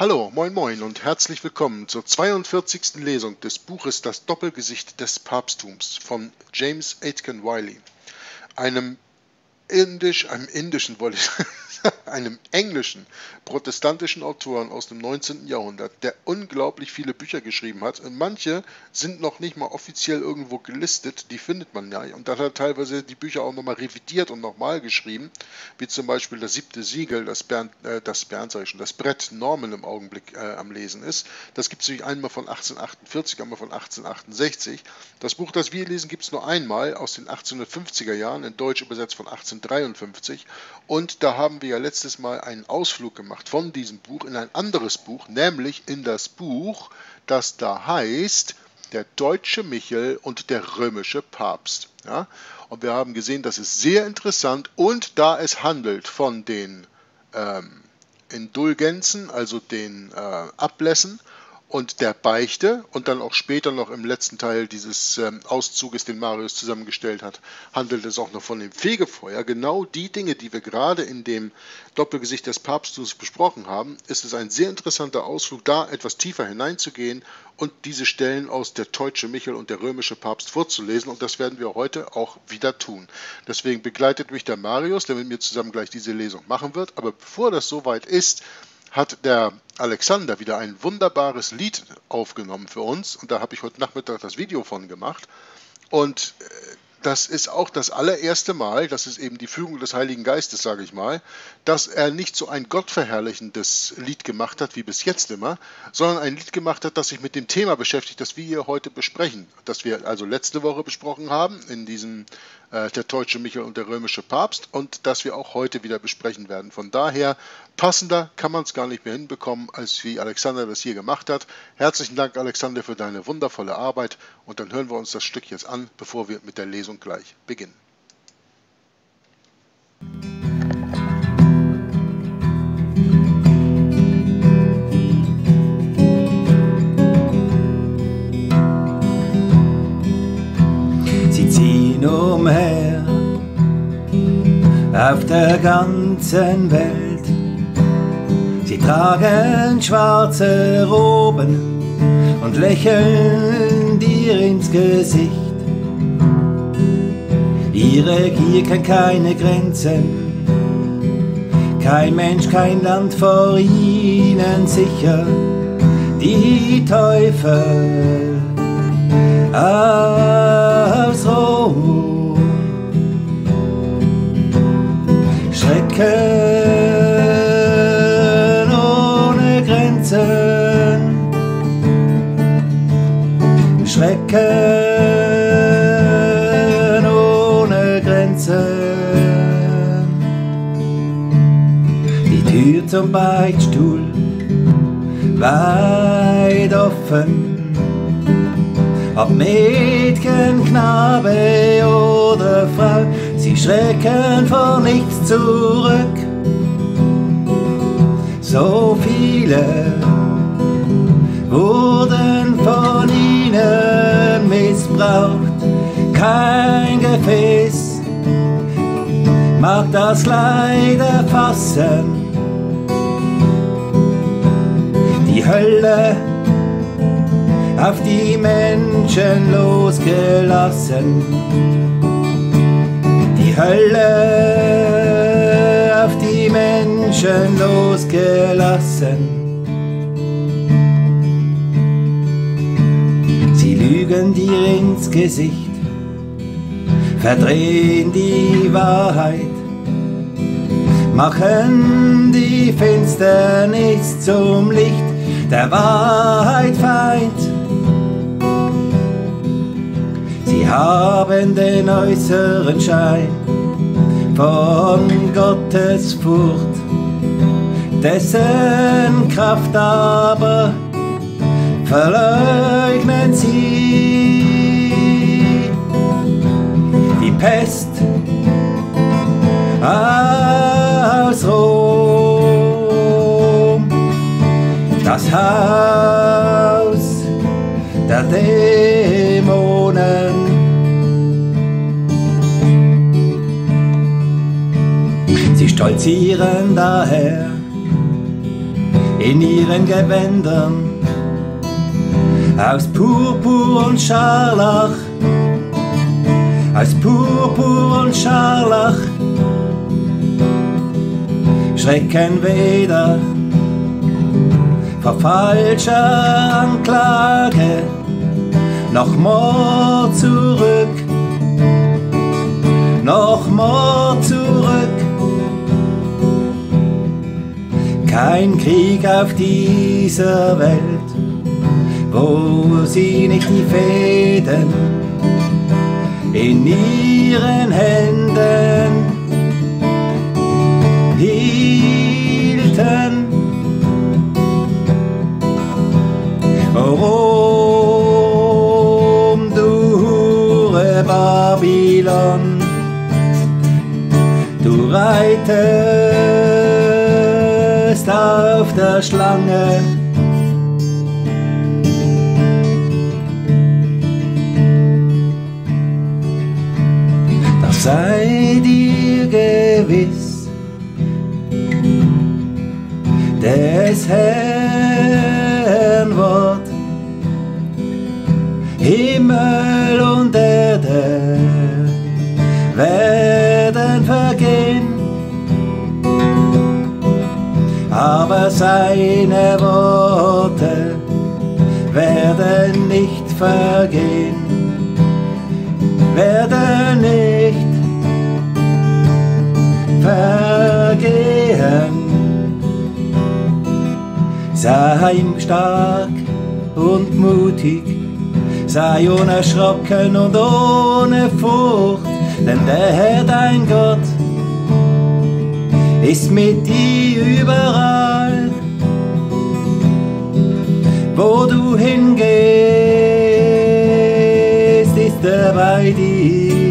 Hallo, moin moin und herzlich willkommen zur 42. Lesung des Buches Das Doppelgesicht des Papsttums von James Aitken Wiley, einem indisch, einem indischen, wollte ich einem englischen protestantischen Autoren aus dem 19. Jahrhundert, der unglaublich viele Bücher geschrieben hat. Und manche sind noch nicht mal offiziell irgendwo gelistet, die findet man ja. Und dann hat er teilweise die Bücher auch nochmal revidiert und nochmal geschrieben, wie zum Beispiel das siebte Siegel, das Bernd, äh, das Bernd sag ich schon, das Brett Norman im Augenblick äh, am Lesen ist. Das gibt es nämlich einmal von 1848, einmal von 1868. Das Buch, das wir lesen, gibt es nur einmal aus den 1850er Jahren, in Deutsch übersetzt von 1853. Und da haben wir ja letztes Mal einen Ausflug gemacht von diesem Buch in ein anderes Buch, nämlich in das Buch, das da heißt Der deutsche Michel und der römische Papst. Ja? Und wir haben gesehen, das ist sehr interessant und da es handelt von den ähm, Indulgenzen, also den äh, Ablässen und der Beichte und dann auch später noch im letzten Teil dieses ähm, Auszuges, den Marius zusammengestellt hat, handelt es auch noch von dem Fegefeuer. Genau die Dinge, die wir gerade in dem Doppelgesicht des Papstus besprochen haben, ist es ein sehr interessanter Ausflug, da etwas tiefer hineinzugehen und diese Stellen aus der Deutsche Michel und der römische Papst vorzulesen. Und das werden wir heute auch wieder tun. Deswegen begleitet mich der Marius, der mit mir zusammen gleich diese Lesung machen wird. Aber bevor das soweit ist, hat der Alexander wieder ein wunderbares Lied aufgenommen für uns. Und da habe ich heute Nachmittag das Video von gemacht. Und äh, das ist auch das allererste Mal, das ist eben die Fügung des Heiligen Geistes, sage ich mal, dass er nicht so ein gottverherrlichendes Lied gemacht hat, wie bis jetzt immer, sondern ein Lied gemacht hat, das sich mit dem Thema beschäftigt, das wir hier heute besprechen, das wir also letzte Woche besprochen haben, in diesem äh, der deutsche Michael und der römische Papst und das wir auch heute wieder besprechen werden. Von daher, passender kann man es gar nicht mehr hinbekommen, als wie Alexander das hier gemacht hat. Herzlichen Dank, Alexander, für deine wundervolle Arbeit und dann hören wir uns das Stück jetzt an, bevor wir mit der Lesung gleich beginnen. Auf der ganzen Welt. Sie tragen schwarze Roben und lächeln dir ins Gesicht. Ihre Gier kennt keine Grenzen, kein Mensch, kein Land vor ihnen sicher. Die Teufel aus Rom. Schrecken ohne Grenzen. Schrecken ohne Grenzen. Die Tür zum Beichtstuhl weit offen ob Mädchen, Knabe oder Frau, sie schrecken vor nichts zurück. So viele wurden von ihnen missbraucht, kein Gefäß mag das Leid erfassen. Die Hölle auf die Menschen losgelassen. Hölle auf die Menschen losgelassen. Sie lügen dir ins Gesicht, verdrehen die Wahrheit, machen die Finsternis zum Licht der Wahrheit Feind. haben den äußeren Schein von Gottes Furcht, dessen Kraft aber verleugnen sie. Die Pest aus Rom, das Haus stolzieren daher in ihren Gewändern aus Purpur und Scharlach, aus Purpur und Scharlach schrecken weder vor falscher Anklage noch Mord zurück, noch Mord zurück. Kein Krieg auf dieser Welt, wo sie nicht die Fäden in ihren Händen hielten. Rom, du Hure Babylon, du reitest auf der Schlange. Doch sei dir gewiss, des Herrn Wort, Himmel und Erde werden vergehen, aber seine Worte werden nicht vergehen, werden nicht vergehen. Sei stark und mutig, sei unerschrocken und ohne Furcht, denn der Herr dein Gott ist mit dir überall, wo du hingehst, ist er bei dir,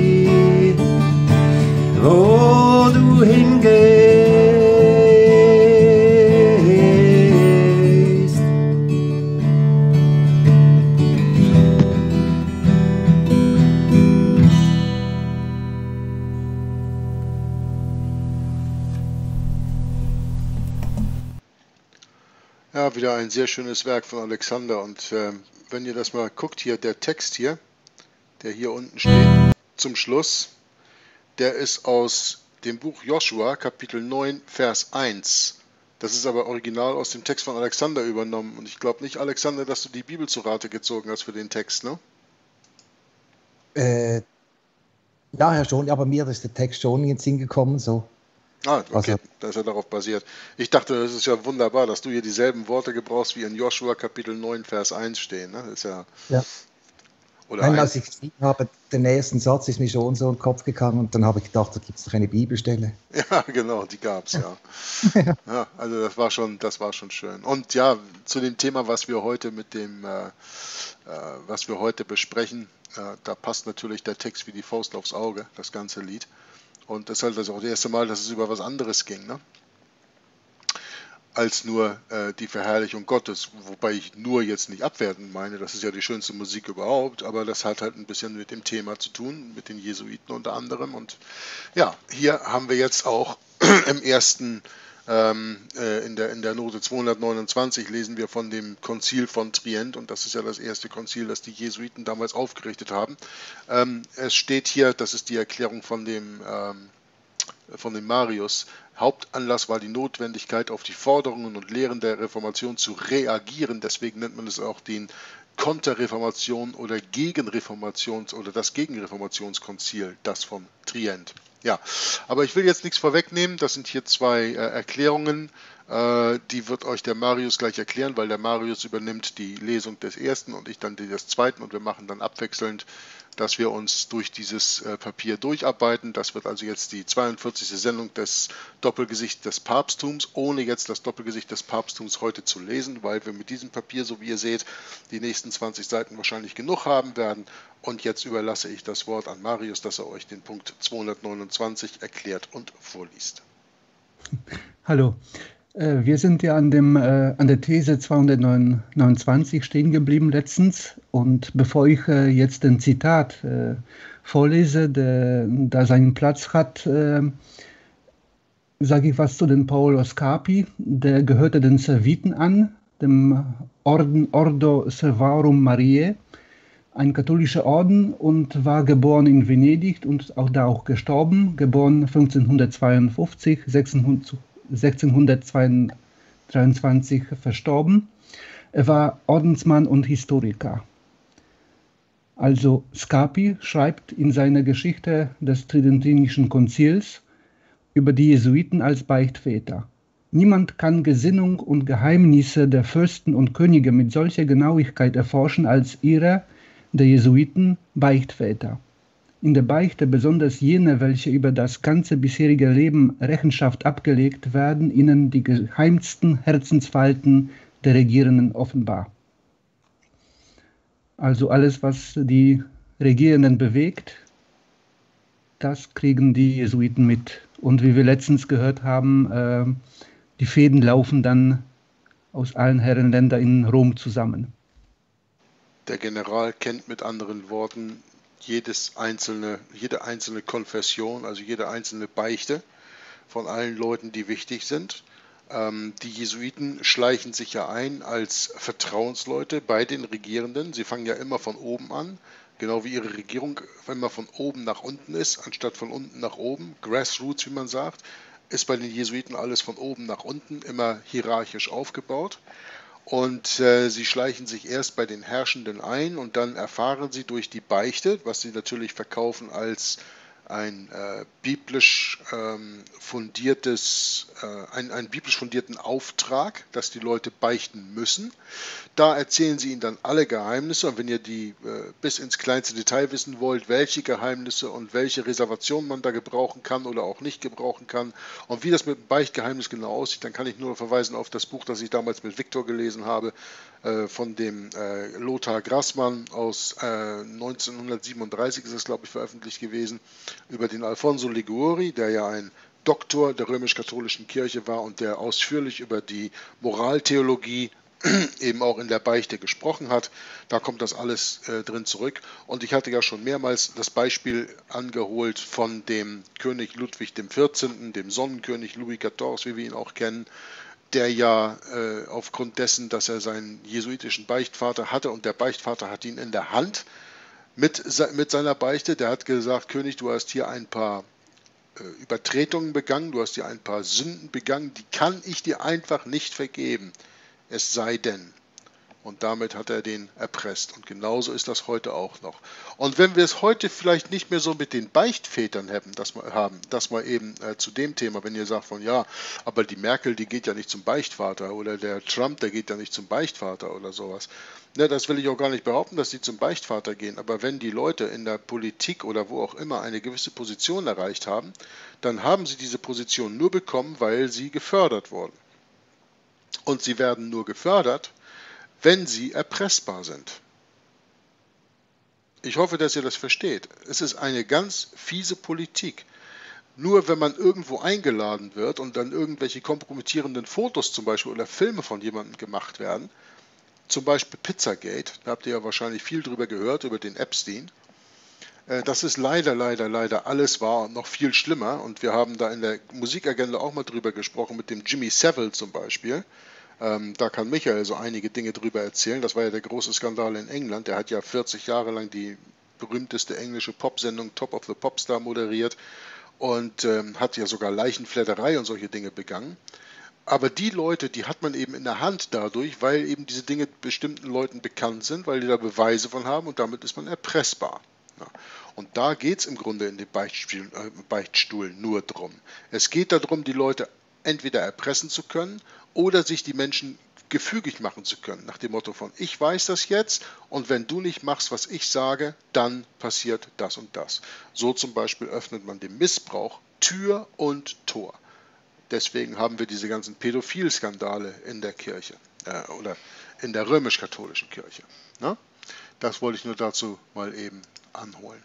Wieder ein sehr schönes Werk von Alexander. Und äh, wenn ihr das mal guckt, hier der Text hier, der hier unten steht, zum Schluss, der ist aus dem Buch Joshua, Kapitel 9, Vers 1. Das ist aber original aus dem Text von Alexander übernommen. Und ich glaube nicht, Alexander, dass du die Bibel zu Rate gezogen hast für den Text, ne? Äh, ja, Herr schon, aber mir ist der Text schon in den Sinn gekommen, so. Ah, okay, Also- da ist er darauf basiert. Ich dachte, es ist ja wunderbar, dass du hier dieselben Worte gebrauchst, wie in Joshua Kapitel 9, Vers 1 stehen. Ne? Das ist ja. Ja. Oder Nein, ein, als ich geschrieben habe, den ersten Satz ist mir schon so in den Kopf gegangen und dann habe ich gedacht, da gibt es noch eine Bibelstelle. Ja, genau, die gab's ja. ja. Also das war schon, das war schon schön. Und ja, zu dem Thema, was wir heute mit dem, äh, äh, was wir heute besprechen, äh, da passt natürlich der Text wie die Faust aufs Auge, das ganze Lied. Und das ist halt auch das erste Mal, dass es über was anderes ging, ne? Als nur äh, die Verherrlichung Gottes, wobei ich nur jetzt nicht abwerten meine, das ist ja die schönste Musik überhaupt, aber das hat halt ein bisschen mit dem Thema zu tun, mit den Jesuiten unter anderem. Und ja, hier haben wir jetzt auch im ersten, in, der, in der Note 229 lesen wir von dem Konzil von Trient und das ist ja das erste Konzil, das die Jesuiten damals aufgerichtet haben. Ähm, es steht hier, das ist die Erklärung von dem, ähm, von dem Marius, Hauptanlass war die Notwendigkeit, auf die Forderungen und Lehren der Reformation zu reagieren. Deswegen nennt man es auch den Konterreformation oder Gegenreformations- oder das Gegenreformationskonzil, das von Trient. Ja, aber ich will jetzt nichts vorwegnehmen. Das sind hier zwei äh, Erklärungen. Äh, die wird euch der Marius gleich erklären, weil der Marius übernimmt die Lesung des ersten und ich dann die des zweiten und wir machen dann abwechselnd, dass wir uns durch dieses äh, Papier durcharbeiten. Das wird also jetzt die 42. Sendung des Doppelgesicht des Papsttums, ohne jetzt das Doppelgesicht des Papsttums heute zu lesen, weil wir mit diesem Papier, so wie ihr seht, die nächsten 20 Seiten wahrscheinlich genug haben werden. Und jetzt überlasse ich das Wort an Marius, dass er euch den Punkt 229 erklärt und vorliest. Hallo. Äh, Wir sind ja an, dem, äh, an der These 229 stehen geblieben letztens. Und bevor ich äh, jetzt ein Zitat äh, vorlese, der, da seinen Platz hat, äh, sage ich was zu den Paolo Scapi. Der gehörte den Serviten an, dem Orden Ordo Servarum Mariae, ein katholischer Orden und war geboren in Venedig und auch da auch gestorben, geboren 1552, 1623 verstorben. Er war Ordensmann und Historiker. Also Scapi schreibt in seiner Geschichte des Tridentinischen Konzils über die Jesuiten als Beichtväter. Niemand kann Gesinnung und Geheimnisse der Fürsten und Könige mit solcher Genauigkeit erforschen als ihre, der Jesuiten, Beichtväter. In der Beichte besonders jene, welche über das ganze bisherige Leben Rechenschaft abgelegt werden, ihnen die geheimsten Herzensfalten der Regierenden offenbar. Also alles, was die Regierenden bewegt, das kriegen die Jesuiten mit. Und wie wir letztens gehört haben, äh, die Fäden laufen dann aus allen Herrenländern in Rom zusammen. Der General kennt mit anderen Worten jedes einzelne, jede einzelne Konfession, also jede einzelne Beichte von allen Leuten, die wichtig sind. Ähm, die Jesuiten schleichen sich ja ein als Vertrauensleute bei den Regierenden. Sie fangen ja immer von oben an, genau wie ihre Regierung immer von oben nach unten ist, anstatt von unten nach oben. Grassroots, wie man sagt, ist bei den Jesuiten alles von oben nach unten, immer hierarchisch aufgebaut. Und äh, sie schleichen sich erst bei den Herrschenden ein und dann erfahren sie durch die Beichte, was sie natürlich verkaufen als ein äh, biblisch ähm, fundiertes, äh, ein, einen biblisch fundierten Auftrag, dass die Leute beichten müssen. Da erzählen sie ihnen dann alle Geheimnisse und wenn ihr die äh, bis ins kleinste Detail wissen wollt, welche Geheimnisse und welche Reservationen man da gebrauchen kann oder auch nicht gebrauchen kann und wie das mit dem Beichtgeheimnis genau aussieht, dann kann ich nur verweisen auf das Buch, das ich damals mit Viktor gelesen habe, von dem äh, Lothar Grassmann aus 1937 äh, ist es, glaube ich, veröffentlicht gewesen über den Alfonso Liguori, der ja ein Doktor der römisch-katholischen Kirche war und der ausführlich über die Moraltheologie eben auch in der Beichte gesprochen hat. Da kommt das alles äh, drin zurück. Und ich hatte ja schon mehrmals das Beispiel angeholt von dem König Ludwig XIV., dem Sonnenkönig Louis XIV., wie wir ihn auch kennen, der ja äh, aufgrund dessen, dass er seinen jesuitischen Beichtvater hatte und der Beichtvater hat ihn in der Hand, mit, mit seiner Beichte. Der hat gesagt, König, du hast hier ein paar äh, Übertretungen begangen, du hast hier ein paar Sünden begangen, die kann ich dir einfach nicht vergeben. Es sei denn. Und damit hat er den erpresst. Und genauso ist das heute auch noch. Und wenn wir es heute vielleicht nicht mehr so mit den Beichtvätern haben, dass wir, haben, dass wir eben äh, zu dem Thema, wenn ihr sagt von ja, aber die Merkel, die geht ja nicht zum Beichtvater oder der Trump, der geht ja nicht zum Beichtvater oder sowas. Ne, das will ich auch gar nicht behaupten, dass sie zum Beichtvater gehen. Aber wenn die Leute in der Politik oder wo auch immer eine gewisse Position erreicht haben, dann haben sie diese Position nur bekommen, weil sie gefördert wurden. Und sie werden nur gefördert, wenn sie erpressbar sind. Ich hoffe, dass ihr das versteht. Es ist eine ganz fiese Politik. Nur wenn man irgendwo eingeladen wird und dann irgendwelche kompromittierenden Fotos zum Beispiel oder Filme von jemandem gemacht werden, zum Beispiel Pizzagate, da habt ihr ja wahrscheinlich viel drüber gehört, über den Epstein. Äh, das ist leider, leider, leider alles wahr und noch viel schlimmer. Und wir haben da in der Musikagenda auch mal drüber gesprochen, mit dem Jimmy Savile zum Beispiel. Ähm, da kann Michael so einige Dinge drüber erzählen. Das war ja der große Skandal in England. Der hat ja 40 Jahre lang die berühmteste englische Popsendung Top of the Popstar moderiert und ähm, hat ja sogar Leichenfledderei und solche Dinge begangen. Aber die Leute, die hat man eben in der Hand dadurch, weil eben diese Dinge bestimmten Leuten bekannt sind, weil die da Beweise von haben und damit ist man erpressbar. Ja. Und da geht es im Grunde in den Beichtstuhlen, äh, Beichtstuhlen nur drum. Es geht darum, die Leute entweder erpressen zu können oder sich die Menschen gefügig machen zu können, nach dem Motto von ich weiß das jetzt und wenn du nicht machst, was ich sage, dann passiert das und das. So zum Beispiel öffnet man dem Missbrauch Tür und Tor. Deswegen haben wir diese ganzen Pädophilskandale in der Kirche äh, oder in der römisch-katholischen Kirche. Ne? Das wollte ich nur dazu mal eben anholen.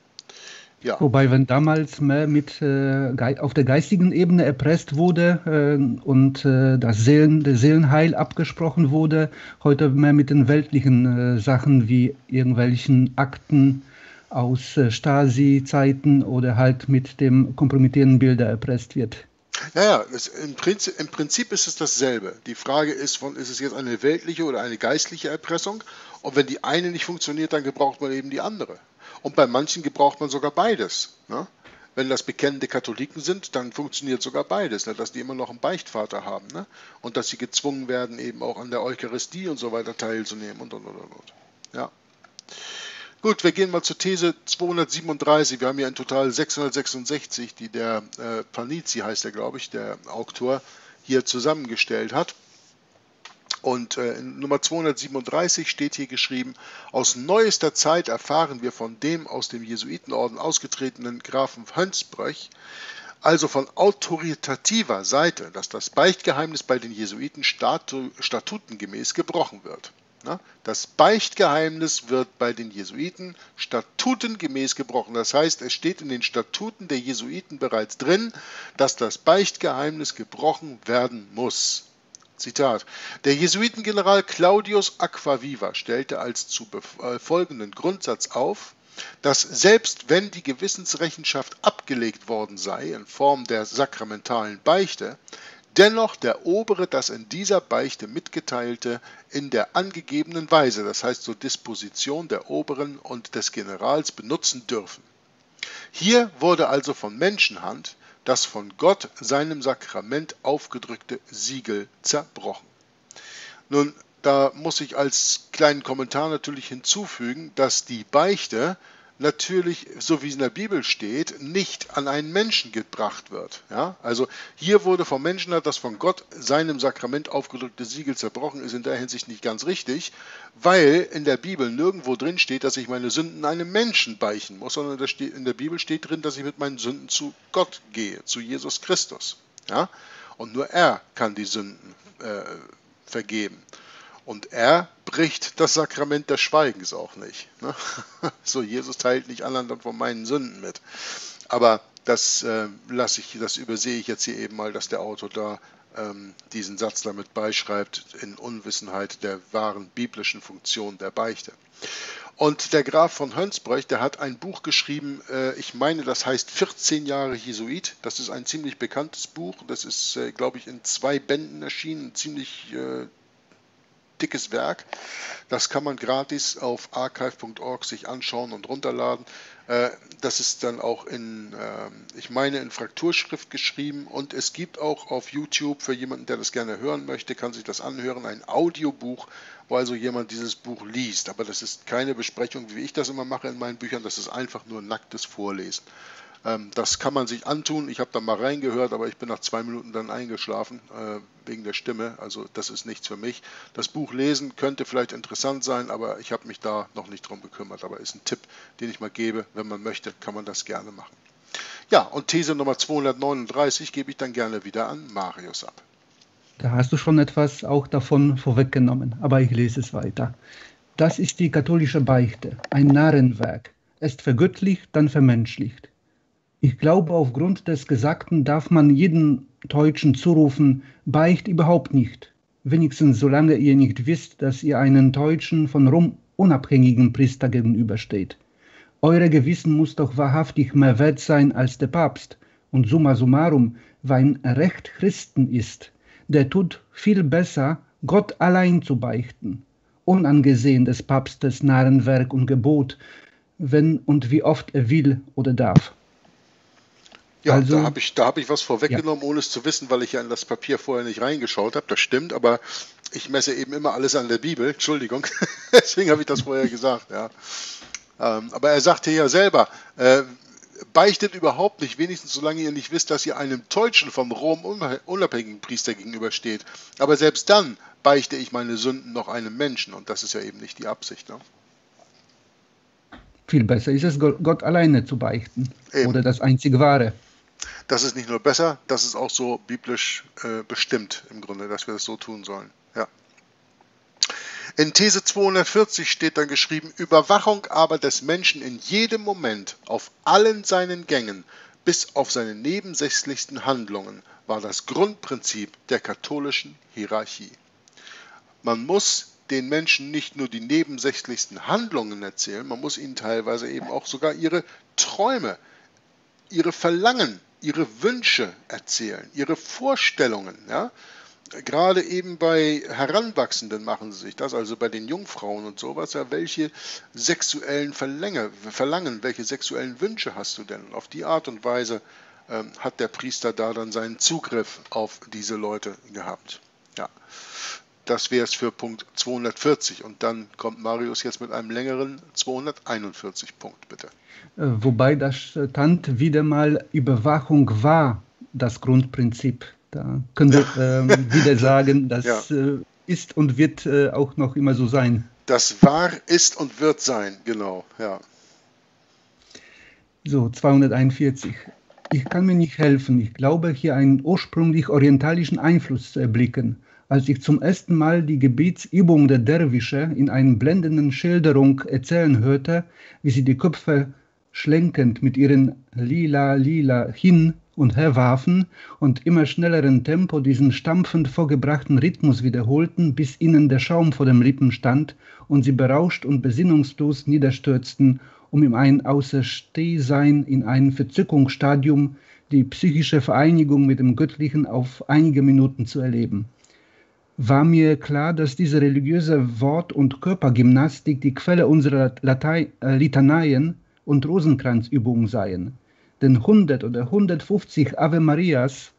Ja. Wobei, wenn damals mehr mit äh, auf der geistigen Ebene erpresst wurde äh, und äh, das Seelen, der Seelenheil abgesprochen wurde, heute mehr mit den weltlichen äh, Sachen wie irgendwelchen Akten aus äh, Stasi-Zeiten oder halt mit dem kompromittierenden Bilder erpresst wird. Naja, es, im, Prinzip, im Prinzip ist es dasselbe. Die Frage ist, von, ist es jetzt eine weltliche oder eine geistliche Erpressung? Und wenn die eine nicht funktioniert, dann gebraucht man eben die andere. Und bei manchen gebraucht man sogar beides. Ne? Wenn das bekennende Katholiken sind, dann funktioniert sogar beides, ne? dass die immer noch einen Beichtvater haben ne? und dass sie gezwungen werden, eben auch an der Eucharistie und so weiter teilzunehmen und und und und. Ja. Gut, wir gehen mal zur These 237. Wir haben hier in total 666, die der äh, Panizzi heißt er, glaube ich, der Autor, hier zusammengestellt hat. Und äh, in Nummer 237 steht hier geschrieben, aus neuester Zeit erfahren wir von dem aus dem Jesuitenorden ausgetretenen Grafen Hönsbröch, also von autoritativer Seite, dass das Beichtgeheimnis bei den Jesuiten statu statutengemäß gebrochen wird. Das Beichtgeheimnis wird bei den Jesuiten statutengemäß gebrochen. Das heißt, es steht in den Statuten der Jesuiten bereits drin, dass das Beichtgeheimnis gebrochen werden muss. Zitat. Der Jesuitengeneral Claudius Aquaviva stellte als zu äh, Grundsatz auf, dass selbst wenn die Gewissensrechenschaft abgelegt worden sei in Form der sakramentalen Beichte, dennoch der Obere das in dieser Beichte mitgeteilte in der angegebenen Weise, das heißt zur Disposition der Oberen und des Generals benutzen dürfen. Hier wurde also von Menschenhand das von Gott seinem Sakrament aufgedrückte Siegel zerbrochen. Nun, da muss ich als kleinen Kommentar natürlich hinzufügen, dass die Beichte natürlich, so wie es in der Bibel steht, nicht an einen Menschen gebracht wird. Ja? Also hier wurde vom Menschen das von Gott seinem Sakrament aufgedrückte Siegel zerbrochen, ist in der Hinsicht nicht ganz richtig, weil in der Bibel nirgendwo drin steht, dass ich meine Sünden einem Menschen beichen muss, sondern in der Bibel steht drin, dass ich mit meinen Sünden zu Gott gehe, zu Jesus Christus. Ja? Und nur er kann die Sünden äh, vergeben. Und er bricht das Sakrament des Schweigens auch nicht. Ne? So, Jesus teilt nicht anderen von meinen Sünden mit. Aber das äh, lasse ich, das übersehe ich jetzt hier eben mal, dass der Autor da ähm, diesen Satz damit beischreibt, in Unwissenheit der wahren biblischen Funktion der Beichte. Und der Graf von Hönsbrecht, der hat ein Buch geschrieben, äh, ich meine, das heißt 14 Jahre Jesuit. Das ist ein ziemlich bekanntes Buch. Das ist, äh, glaube ich, in zwei Bänden erschienen, ziemlich äh, dickes Werk. Das kann man gratis auf archive.org sich anschauen und runterladen. Äh, das ist dann auch in, ähm, ich meine, in Frakturschrift geschrieben und es gibt auch auf YouTube für jemanden, der das gerne hören möchte, kann sich das anhören, ein Audiobuch, wo also jemand dieses Buch liest. Aber das ist keine Besprechung, wie ich das immer mache in meinen Büchern, das ist einfach nur nacktes Vorlesen. Ähm, das kann man sich antun. Ich habe da mal reingehört, aber ich bin nach zwei Minuten dann eingeschlafen äh, wegen der Stimme. Also das ist nichts für mich. Das Buch lesen könnte vielleicht interessant sein, aber ich habe mich da noch nicht drum gekümmert. Aber ist ein Tipp, den ich mal gebe. Wenn man möchte, kann man das gerne machen. Ja, und These Nummer 239 gebe ich dann gerne wieder an Marius ab. Da hast du schon etwas auch davon vorweggenommen, aber ich lese es weiter. Das ist die katholische Beichte, ein Narrenwerk. Erst vergöttlicht, dann vermenschlicht. Ich glaube, aufgrund des Gesagten darf man jeden Deutschen zurufen, beicht überhaupt nicht. Wenigstens solange ihr nicht wisst, dass ihr einen Deutschen von Rom unabhängigen Priester gegenübersteht. Eure Gewissen muss doch wahrhaftig mehr wert sein als der Papst. Und summa summarum, wer ein Recht Christen ist, der tut viel besser, Gott allein zu beichten, unangesehen des Papstes Narrenwerk und Gebot, wenn und wie oft er will oder darf. Ja, also, da habe ich, hab ich was vorweggenommen, ja. ohne es zu wissen, weil ich ja in das Papier vorher nicht reingeschaut habe. Das stimmt, aber ich messe eben immer alles an der Bibel. Entschuldigung, deswegen habe ich das vorher gesagt. Ja. Ähm, aber er sagte ja selber, äh, beichtet überhaupt nicht, wenigstens solange ihr nicht wisst, dass ihr einem Deutschen vom Rom unabhängigen Priester gegenübersteht. Aber selbst dann beichte ich meine Sünden noch einem Menschen und das ist ja eben nicht die Absicht. Ne? Viel besser ist es, Gott alleine zu beichten. Eben. Oder das einzige Wahre. Das ist nicht nur besser, das ist auch so biblisch äh, bestimmt im Grunde, dass wir das so tun sollen. Ja. In These 240 steht dann geschrieben, Überwachung aber des Menschen in jedem Moment auf allen seinen Gängen bis auf seine nebensächlichsten Handlungen war das Grundprinzip der katholischen Hierarchie. Man muss den Menschen nicht nur die nebensächlichsten Handlungen erzählen, man muss ihnen teilweise eben auch sogar ihre Träume, ihre Verlangen ihre Wünsche erzählen, ihre Vorstellungen. Ja? Gerade eben bei Heranwachsenden machen sie sich das, also bei den Jungfrauen und sowas, ja, welche sexuellen Verlänge, Verlangen, welche sexuellen Wünsche hast du denn? Und auf die Art und Weise ähm, hat der Priester da dann seinen Zugriff auf diese Leute gehabt. Ja, das wäre es für Punkt 240 und dann kommt Marius jetzt mit einem längeren 241 Punkt, bitte. Äh, wobei das stand wieder mal Überwachung war das Grundprinzip. Da können wir ähm, wieder sagen, das ja. äh, ist und wird äh, auch noch immer so sein. Das war, ist und wird sein, genau, ja. So, 241. Ich kann mir nicht helfen. Ich glaube, hier einen ursprünglich orientalischen Einfluss zu erblicken. Als ich zum ersten Mal die Gebetsübung der Derwische in einer blendenden Schilderung erzählen hörte, wie sie die Köpfe schlenkend mit ihren lila lila hin und her warfen und immer schnelleren Tempo diesen stampfend vorgebrachten Rhythmus wiederholten, bis ihnen der Schaum vor den Lippen stand und sie berauscht und besinnungslos niederstürzten um im ein Außerstehsein in ein Verzückungsstadium die psychische Vereinigung mit dem Göttlichen auf einige Minuten zu erleben. War mir klar, dass diese religiöse Wort- und Körpergymnastik die Quelle unserer Latei äh, Litaneien und Rosenkranzübungen seien. Denn 100 oder 150 Ave Marias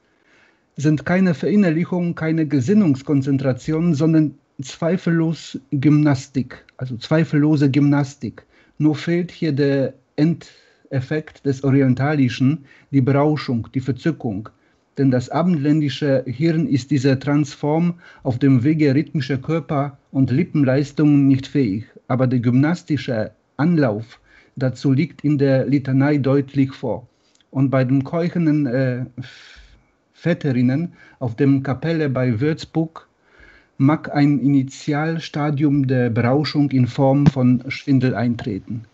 sind keine Verinnerlichung, keine Gesinnungskonzentration, sondern zweifellos Gymnastik, also zweifellose Gymnastik. Nur fehlt hier der Endeffekt des Orientalischen, die Berauschung, die Verzückung. Denn das abendländische Hirn ist dieser Transform auf dem Wege rhythmischer Körper- und Lippenleistungen nicht fähig. Aber der gymnastische Anlauf dazu liegt in der Litanei deutlich vor. Und bei den keuchenden äh, Vetterinnen auf dem Kapelle bei Würzburg mag ein Initialstadium der Berauschung in Form von Schwindel eintreten.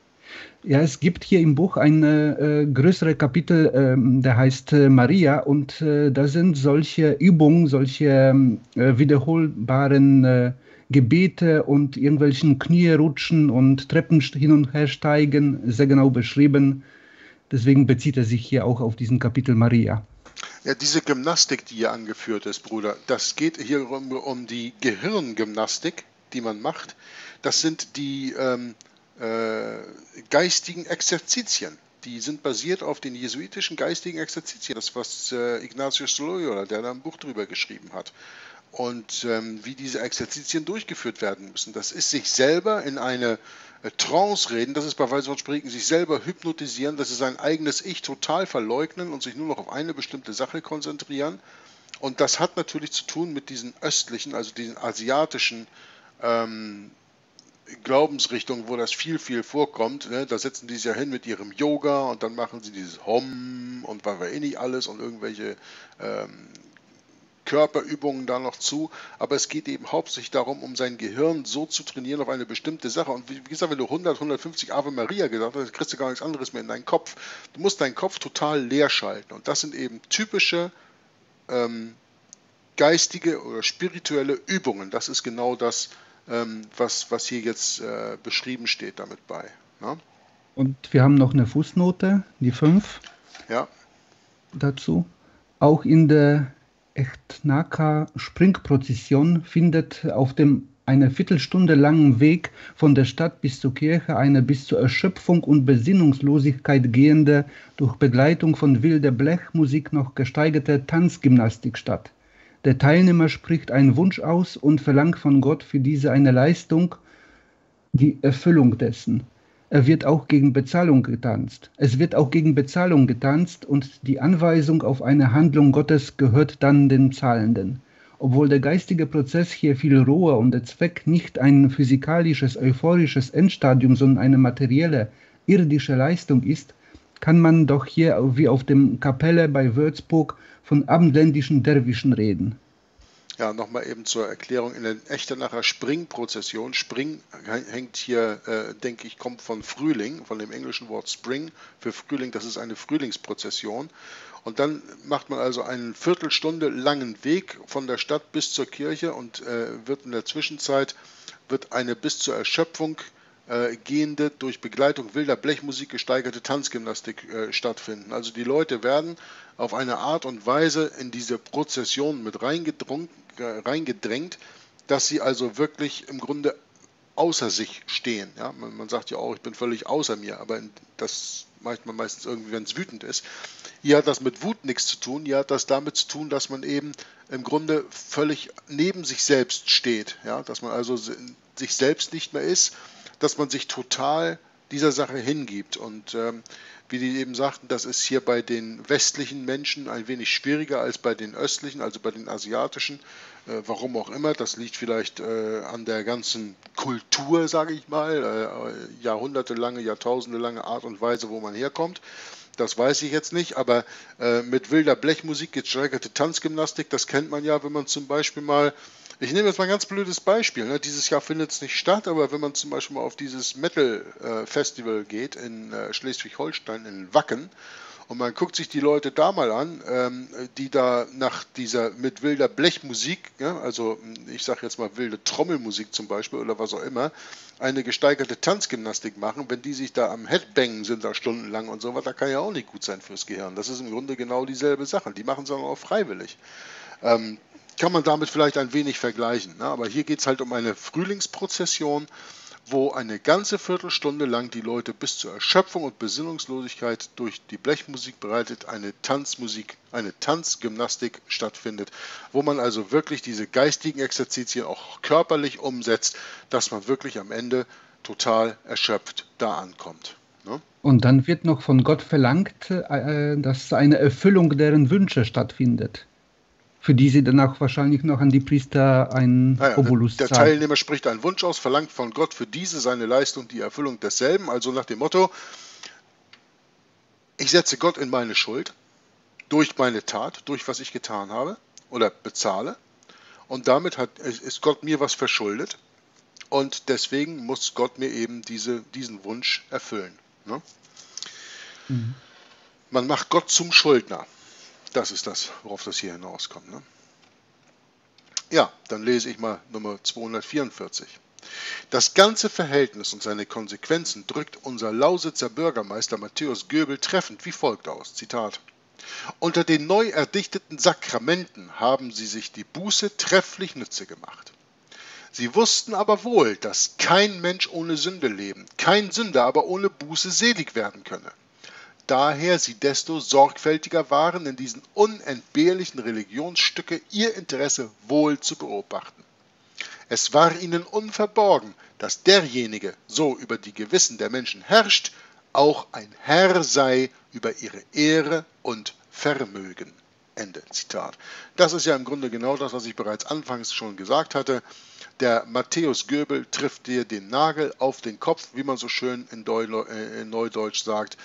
Ja, es gibt hier im Buch ein äh, größere Kapitel, äh, der heißt äh, Maria, und äh, da sind solche Übungen, solche äh, wiederholbaren äh, Gebete und irgendwelchen Kniерutschen und Treppen hin und her steigen sehr genau beschrieben. Deswegen bezieht er sich hier auch auf diesen Kapitel Maria. Ja, diese Gymnastik, die hier angeführt ist, Bruder, das geht hier um, um die Gehirngymnastik, die man macht. Das sind die ähm, äh, geistigen Exerzitien. Die sind basiert auf den jesuitischen geistigen Exerzitien. Das, was äh, Ignatius Loyola, der da ein Buch drüber geschrieben hat. Und ähm, wie diese Exerzitien durchgeführt werden müssen. Das ist sich selber in eine äh, Trance reden, das ist bei Weiswortsprechen sich selber hypnotisieren, das ist sein eigenes Ich total verleugnen und sich nur noch auf eine bestimmte Sache konzentrieren. Und das hat natürlich zu tun mit diesen östlichen, also diesen asiatischen ähm, Glaubensrichtungen, wo das viel, viel vorkommt. Ne? Da setzen die sich ja hin mit ihrem Yoga und dann machen sie dieses Hom und was weiß ich nicht alles und irgendwelche ähm, Körperübungen da noch zu, aber es geht eben hauptsächlich darum, um sein Gehirn so zu trainieren auf eine bestimmte Sache. Und wie gesagt, wenn du 100, 150 Ave Maria gesagt hast, kriegst du gar nichts anderes mehr in deinen Kopf. Du musst deinen Kopf total leer schalten. Und das sind eben typische ähm, geistige oder spirituelle Übungen. Das ist genau das, ähm, was, was hier jetzt äh, beschrieben steht damit bei. Ne? Und wir haben noch eine Fußnote, die 5. Ja. Dazu. Auch in der Echtnaka Springprozession findet auf dem eine Viertelstunde langen Weg von der Stadt bis zur Kirche eine bis zur Erschöpfung und Besinnungslosigkeit gehende, durch Begleitung von wilder Blechmusik noch gesteigerte Tanzgymnastik statt. Der Teilnehmer spricht einen Wunsch aus und verlangt von Gott für diese eine Leistung, die Erfüllung dessen. Er wird auch gegen Bezahlung getanzt. Es wird auch gegen Bezahlung getanzt und die Anweisung auf eine Handlung Gottes gehört dann den Zahlenden. Obwohl der geistige Prozess hier viel roher und der Zweck nicht ein physikalisches, euphorisches Endstadium, sondern eine materielle, irdische Leistung ist, kann man doch hier wie auf dem Kapelle bei Würzburg von abendländischen Derwischen reden. Ja, nochmal eben zur Erklärung. In der Echtenacher Springprozession, Spring hängt hier, äh, denke ich, kommt von Frühling, von dem englischen Wort Spring für Frühling, das ist eine Frühlingsprozession. Und dann macht man also einen Viertelstunde langen Weg von der Stadt bis zur Kirche und äh, wird in der Zwischenzeit wird eine bis zur Erschöpfung äh, gehende, durch Begleitung wilder Blechmusik gesteigerte Tanzgymnastik äh, stattfinden. Also die Leute werden auf eine Art und Weise in diese Prozession mit äh, reingedrängt dass sie also wirklich im Grunde außer sich stehen. Ja? Man, man, sagt ja auch, ich bin völlig außer mir, aber das meint man meistens irgendwie, wenn es wütend ist. Hier hat das mit Wut nichts zu tun, hier hat das damit zu tun, dass man eben im Grunde völlig neben sich selbst steht. Ja? Dass man also sich selbst nicht mehr ist, dass man sich total dieser Sache hingibt. Und ähm, wie die eben sagten, das ist hier bei den westlichen Menschen ein wenig schwieriger als bei den östlichen, also bei den asiatischen. Äh, warum auch immer, das liegt vielleicht äh, an der ganzen Kultur, sage ich mal, äh, jahrhundertelange, jahrtausendelange Art und Weise, wo man herkommt. Das weiß ich jetzt nicht, aber äh, mit wilder Blechmusik gesteigerte Tanzgymnastik, das kennt man ja, wenn man zum Beispiel mal ich nehme jetzt mal ein ganz blödes Beispiel. Ne? Dieses Jahr findet es nicht statt, aber wenn man zum Beispiel mal auf dieses Metal-Festival äh, geht in äh, Schleswig-Holstein, in Wacken, und man guckt sich die Leute da mal an, ähm, die da nach dieser mit wilder Blechmusik, ja, also ich sage jetzt mal wilde Trommelmusik zum Beispiel oder was auch immer, eine gesteigerte Tanzgymnastik machen, wenn die sich da am Headbangen sind da stundenlang und so was, da kann ja auch nicht gut sein fürs Gehirn. Das ist im Grunde genau dieselbe Sache. Die machen es auch freiwillig. Ähm, kann man damit vielleicht ein wenig vergleichen. Ne? Aber hier geht es halt um eine Frühlingsprozession, wo eine ganze Viertelstunde lang die Leute bis zur Erschöpfung und Besinnungslosigkeit durch die Blechmusik bereitet eine Tanzmusik, eine Tanzgymnastik stattfindet, wo man also wirklich diese geistigen Exerzitien auch körperlich umsetzt, dass man wirklich am Ende total erschöpft da ankommt. Ne? Und dann wird noch von Gott verlangt, äh, dass eine Erfüllung deren Wünsche stattfindet für die sie danach wahrscheinlich noch an die Priester ein naja, Obolus Der zahlen. Teilnehmer spricht einen Wunsch aus, verlangt von Gott für diese seine Leistung die Erfüllung desselben, also nach dem Motto, ich setze Gott in meine Schuld durch meine Tat, durch was ich getan habe oder bezahle und damit hat, ist Gott mir was verschuldet und deswegen muss Gott mir eben diese, diesen Wunsch erfüllen. Ne? Mhm. Man macht Gott zum Schuldner. Das ist das, worauf das hier hinauskommt. Ne? Ja, dann lese ich mal Nummer 244. Das ganze Verhältnis und seine Konsequenzen drückt unser Lausitzer Bürgermeister Matthäus Göbel treffend wie folgt aus. Zitat. Unter den neu erdichteten Sakramenten haben sie sich die Buße trefflich nütze gemacht. Sie wussten aber wohl, dass kein Mensch ohne Sünde leben, kein Sünder aber ohne Buße selig werden könne daher sie desto sorgfältiger waren, in diesen unentbehrlichen Religionsstücke ihr Interesse wohl zu beobachten. Es war ihnen unverborgen, dass derjenige, so über die Gewissen der Menschen herrscht, auch ein Herr sei über ihre Ehre und Vermögen. Ende Zitat. Das ist ja im Grunde genau das, was ich bereits anfangs schon gesagt hatte. Der Matthäus Göbel trifft dir den Nagel auf den Kopf, wie man so schön in, äh, Neudeutsch sagt.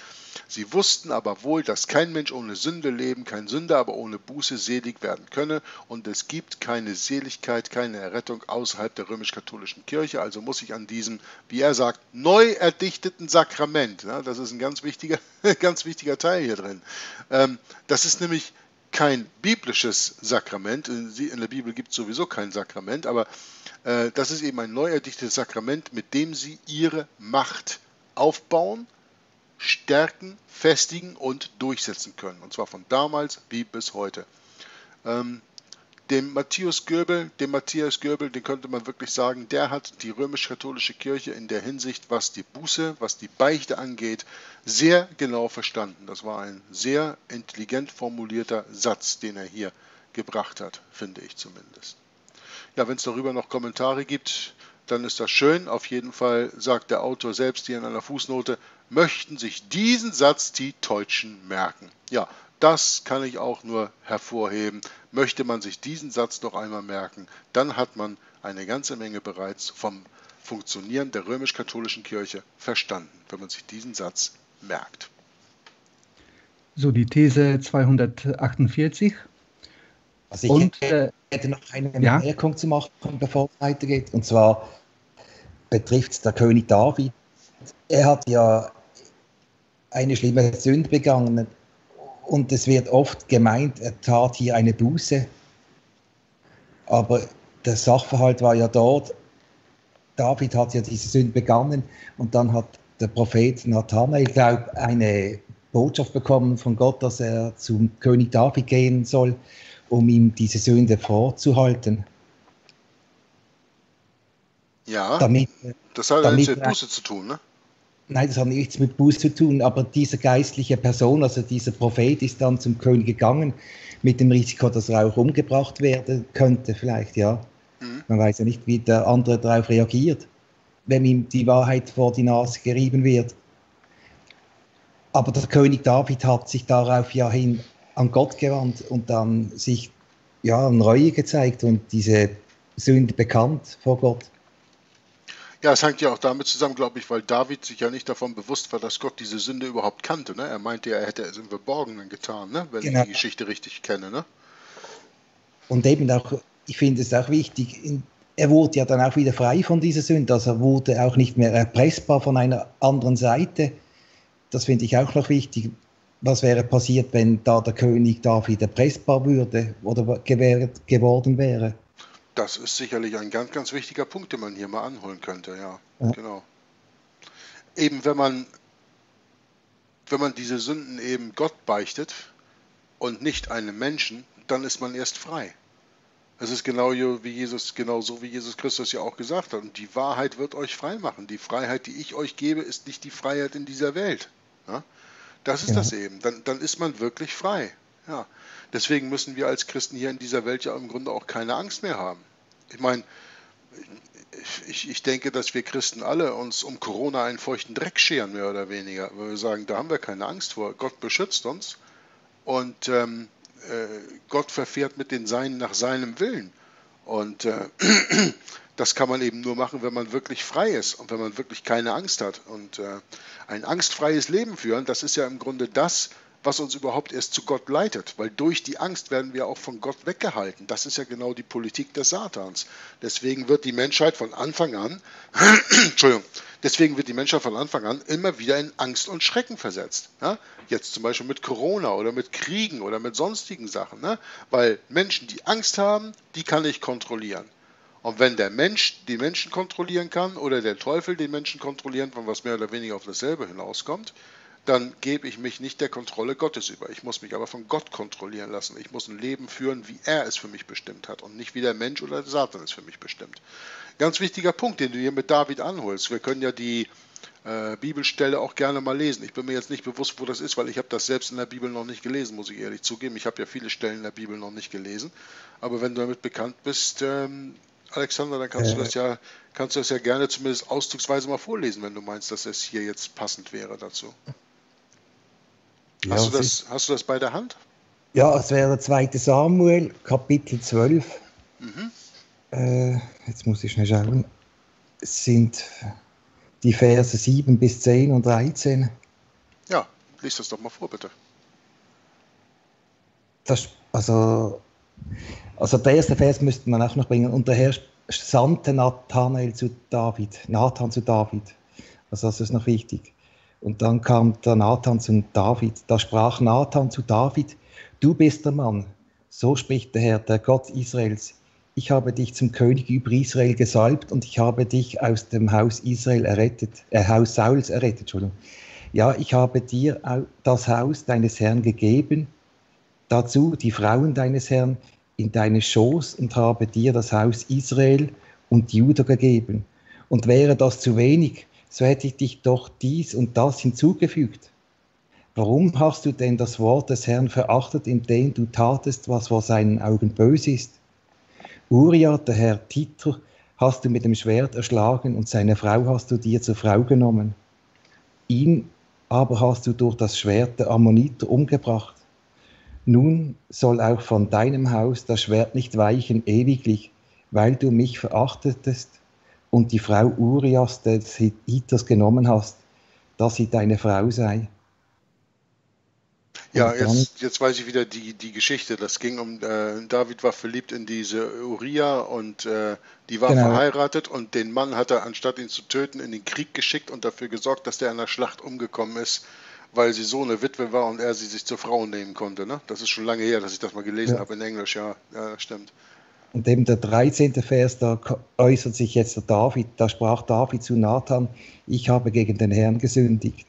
Sie wussten aber wohl, dass kein Mensch ohne Sünde leben, kein Sünder aber ohne Buße selig werden könne und es gibt keine Seligkeit, keine Errettung außerhalb der römisch-katholischen Kirche. Also muss ich an diesem, wie er sagt, neu erdichteten Sakrament, ja, das ist ein ganz wichtiger, ganz wichtiger Teil hier drin. Ähm, das ist nämlich kein biblisches Sakrament. In der Bibel gibt es sowieso kein Sakrament, aber äh, das ist eben ein neu erdichtetes Sakrament, mit dem sie ihre Macht aufbauen stärken, festigen und durchsetzen können. Und zwar von damals wie bis heute. Ähm, dem Matthias Göbel, dem Matthias Göbel, den könnte man wirklich sagen, der hat die römisch-katholische Kirche in der Hinsicht, was die Buße, was die Beichte angeht, sehr genau verstanden. Das war ein sehr intelligent formulierter Satz, den er hier gebracht hat, finde ich zumindest. Ja, wenn es darüber noch Kommentare gibt, dann ist das schön. Auf jeden Fall sagt der Autor selbst hier in einer Fußnote, möchten sich diesen Satz die Deutschen merken. Ja, das kann ich auch nur hervorheben. Möchte man sich diesen Satz noch einmal merken, dann hat man eine ganze Menge bereits vom Funktionieren der römisch-katholischen Kirche verstanden, wenn man sich diesen Satz merkt. So, die These 248. Also ich Und, hätte, hätte noch eine Bemerkung ja? zu machen, bevor es weitergeht. Und zwar betrifft es der König David. Er hat ja eine schlimme Sünde begangen. Und es wird oft gemeint, er tat hier eine Buße. Aber der Sachverhalt war ja dort, David hat ja diese Sünde begangen und dann hat der Prophet Nathanael, glaube eine Botschaft bekommen von Gott, dass er zum König David gehen soll, um ihm diese Sünde vorzuhalten. Ja, damit, das hat damit, nichts mit Buße zu tun, ne? Nein, das hat nichts mit Buße zu tun, aber diese geistliche Person, also dieser Prophet, ist dann zum König gegangen, mit dem Risiko, dass er auch umgebracht werden könnte, vielleicht, ja. Mhm. Man weiß ja nicht, wie der andere darauf reagiert, wenn ihm die Wahrheit vor die Nase gerieben wird. Aber der König David hat sich darauf ja hin an Gott gewandt und dann sich ja an Reue gezeigt und diese Sünde bekannt vor Gott. Ja, es hängt ja auch damit zusammen, glaube ich, weil David sich ja nicht davon bewusst war, dass Gott diese Sünde überhaupt kannte. Ne? Er meinte, er hätte es im Verborgenen getan, ne? wenn genau. ich die Geschichte richtig kenne. Ne? Und eben auch, ich finde es auch wichtig, er wurde ja dann auch wieder frei von dieser Sünde, also er wurde auch nicht mehr erpressbar von einer anderen Seite. Das finde ich auch noch wichtig. Was wäre passiert, wenn da der König David erpressbar würde oder geworden wäre? Das ist sicherlich ein ganz, ganz wichtiger Punkt, den man hier mal anholen könnte, ja. ja. Genau. Eben wenn man, wenn man diese Sünden eben Gott beichtet und nicht einem Menschen, dann ist man erst frei. Es ist genau wie Jesus, genau so wie Jesus Christus ja auch gesagt hat. Und die Wahrheit wird euch frei machen. Die Freiheit, die ich euch gebe, ist nicht die Freiheit in dieser Welt. Ja? Das ist ja. das eben. Dann, dann ist man wirklich frei. Ja. Deswegen müssen wir als Christen hier in dieser Welt ja im Grunde auch keine Angst mehr haben. Ich meine, ich, ich denke, dass wir Christen alle uns um Corona einen feuchten Dreck scheren, mehr oder weniger. Weil wir sagen, da haben wir keine Angst vor. Gott beschützt uns und ähm, äh, Gott verfährt mit den Seinen nach seinem Willen. Und äh, das kann man eben nur machen, wenn man wirklich frei ist und wenn man wirklich keine Angst hat. Und äh, ein angstfreies Leben führen, das ist ja im Grunde das, uns überhaupt erst zu Gott leitet, weil durch die Angst werden wir auch von Gott weggehalten. Das ist ja genau die Politik des Satans. Deswegen wird die Menschheit von Anfang an, Entschuldigung, deswegen wird die Menschheit von Anfang an immer wieder in Angst und Schrecken versetzt. Ja? Jetzt zum Beispiel mit Corona oder mit Kriegen oder mit sonstigen Sachen. Ne? Weil Menschen, die Angst haben, die kann ich kontrollieren. Und wenn der Mensch die Menschen kontrollieren kann oder der Teufel den Menschen kontrollieren kann, was mehr oder weniger auf dasselbe hinauskommt, dann gebe ich mich nicht der Kontrolle Gottes über. Ich muss mich aber von Gott kontrollieren lassen. Ich muss ein Leben führen, wie er es für mich bestimmt hat und nicht wie der Mensch oder der Satan es für mich bestimmt. Ganz wichtiger Punkt, den du hier mit David anholst. Wir können ja die äh, Bibelstelle auch gerne mal lesen. Ich bin mir jetzt nicht bewusst, wo das ist, weil ich habe das selbst in der Bibel noch nicht gelesen, muss ich ehrlich zugeben. Ich habe ja viele Stellen in der Bibel noch nicht gelesen. Aber wenn du damit bekannt bist, ähm, Alexander, dann kannst äh, du das ja, kannst du das ja gerne zumindest auszugsweise mal vorlesen, wenn du meinst, dass es hier jetzt passend wäre dazu. Hast, du das, hast du das bei der Hand? Ja, es wäre der 2. Samuel, Kapitel 12. Mhm. Äh, jetzt muss ich schnell schauen. Es sind die Verse 7 bis 10 und 13. Ja, lies das doch mal vor, bitte. Das, also, also der erste Vers müsste man auch noch bringen. Und der Herr sandte Nathanael zu David, Nathan zu David. Also das ist noch wichtig. Und dann kam der Nathan zu David. Da sprach Nathan zu David, du bist der Mann. So spricht der Herr, der Gott Israels. Ich habe dich zum König über Israel gesalbt und ich habe dich aus dem Haus Israel errettet, äh, Haus Sauls errettet, Entschuldigung. Ja, ich habe dir das Haus deines Herrn gegeben, dazu die Frauen deines Herrn in deine Schoß und habe dir das Haus Israel und Juda gegeben. Und wäre das zu wenig, so hätte ich dich doch dies und das hinzugefügt. Warum hast du denn das Wort des Herrn verachtet, indem du tatest, was vor seinen Augen böse ist? Uriah, der Herr Titer, hast du mit dem Schwert erschlagen und seine Frau hast du dir zur Frau genommen. Ihn aber hast du durch das Schwert der Ammoniter umgebracht. Nun soll auch von deinem Haus das Schwert nicht weichen ewiglich, weil du mich verachtetest und die Frau Urias des Hitters genommen hast, dass sie deine Frau sei. Ja, jetzt, jetzt weiß ich wieder die, die Geschichte. Das ging um, äh, David war verliebt in diese Uriah und äh, die war genau. verheiratet und den Mann hat er, anstatt ihn zu töten, in den Krieg geschickt und dafür gesorgt, dass der in der Schlacht umgekommen ist, weil sie so eine Witwe war und er sie sich zur Frau nehmen konnte. Ne? Das ist schon lange her, dass ich das mal gelesen ja. habe in Englisch, ja, ja, stimmt. Und eben der 13. Vers, da äußert sich jetzt der David, da sprach David zu Nathan, ich habe gegen den Herrn gesündigt.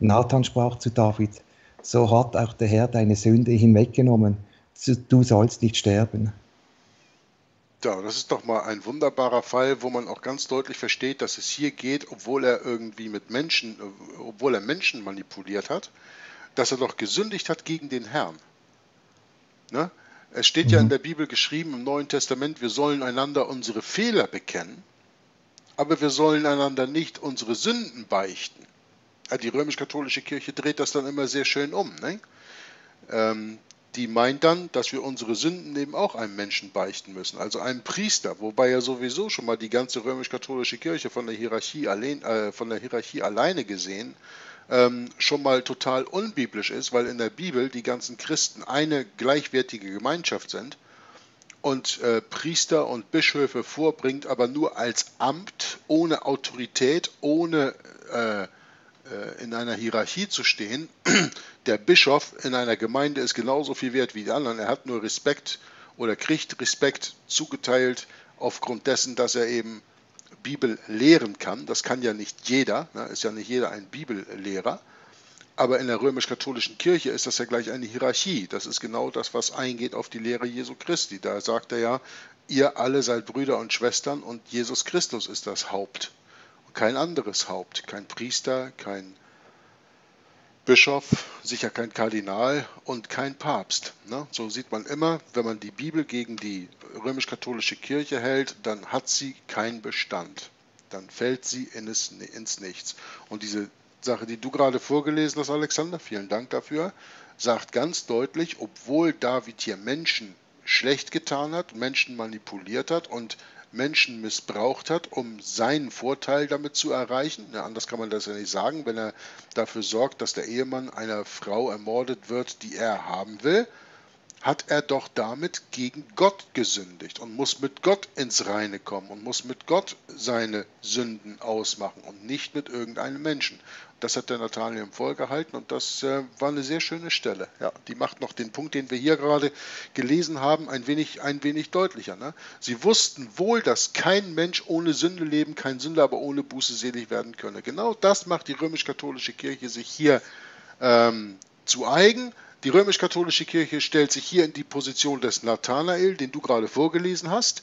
Nathan sprach zu David, so hat auch der Herr deine Sünde hinweggenommen, du sollst nicht sterben. Ja, das ist doch mal ein wunderbarer Fall, wo man auch ganz deutlich versteht, dass es hier geht, obwohl er irgendwie mit Menschen, obwohl er Menschen manipuliert hat, dass er doch gesündigt hat gegen den Herrn. Ne? Es steht mhm. ja in mhm. der Bibel geschrieben im Neuen Testament, wir sollen einander unsere Fehler bekennen, aber wir sollen einander nicht unsere Sünden beichten. Die römisch-katholische Kirche dreht das dann immer sehr schön um. Ne? Ähm, die meint dann, dass wir unsere Sünden eben auch einem Menschen beichten müssen, also einem Priester, wobei ja sowieso schon mal die ganze römisch-katholische Kirche von der Hierarchie, allein, äh, von der Hierarchie alleine gesehen ähm, schon mal total unbiblisch ist, weil in der Bibel die ganzen Christen eine gleichwertige Gemeinschaft sind und äh, Priester und Bischöfe vorbringt, aber nur als Amt, ohne Autorität, ohne äh, äh, in einer Hierarchie zu stehen. Der Bischof in einer Gemeinde ist genauso viel wert wie die anderen. Er hat nur Respekt oder kriegt Respekt zugeteilt aufgrund dessen, dass er eben Bibel lehren kann. Das kann ja nicht jeder, ne? ist ja nicht jeder ein Bibellehrer. Aber in der römisch-katholischen Kirche ist das ja gleich eine Hierarchie. Das ist genau das, was eingeht auf die Lehre Jesu Christi. Da sagt er ja, ihr alle seid Brüder und Schwestern und Jesus Christus ist das Haupt kein anderes Haupt, kein Priester, kein Bischof, sicher kein Kardinal und kein Papst. Ne? So sieht man immer, wenn man die Bibel gegen die römisch-katholische Kirche hält, dann hat sie keinen Bestand. Dann fällt sie in ins Nichts. Und diese Sache, die du gerade vorgelesen hast, Alexander, vielen Dank dafür, sagt ganz deutlich, obwohl David hier Menschen schlecht getan hat, Menschen manipuliert hat und Menschen missbraucht hat, um seinen Vorteil damit zu erreichen. Ja, anders kann man das ja nicht sagen, wenn er dafür sorgt, dass der Ehemann einer Frau ermordet wird, die er haben will, hat er doch damit gegen Gott gesündigt und muss mit Gott ins Reine kommen und muss mit Gott seine Sünden ausmachen und nicht mit irgendeinem Menschen. Das hat der Nathanael im gehalten und das äh, war eine sehr schöne Stelle. Ja, die macht noch den Punkt, den wir hier gerade gelesen haben, ein wenig, ein wenig deutlicher. Ne? Sie wussten wohl, dass kein Mensch ohne Sünde leben, kein Sünder aber ohne Buße selig werden könne. Genau das macht die römisch-katholische Kirche sich hier ähm, zu eigen die römisch-katholische Kirche stellt sich hier in die Position des Nathanael, den du gerade vorgelesen hast,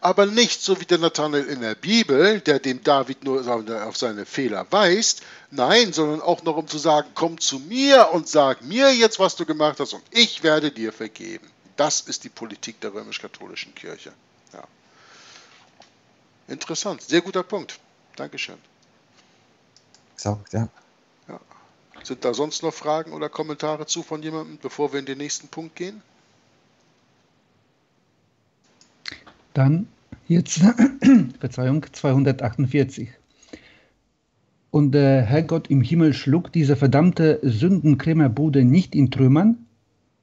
aber nicht so wie der Nathanael in der Bibel, der dem David nur auf seine Fehler weist, nein, sondern auch noch um zu sagen, komm zu mir und sag mir jetzt, was du gemacht hast und ich werde dir vergeben. Das ist die Politik der römisch-katholischen Kirche. Ja. Interessant, sehr guter Punkt. Dankeschön. Exakt, ja. Sind da sonst noch Fragen oder Kommentare zu von jemandem, bevor wir in den nächsten Punkt gehen? Dann jetzt, Verzeihung, 248. Und der Herrgott im Himmel schlug diese verdammte Sündenkrämerbude nicht in Trümmern?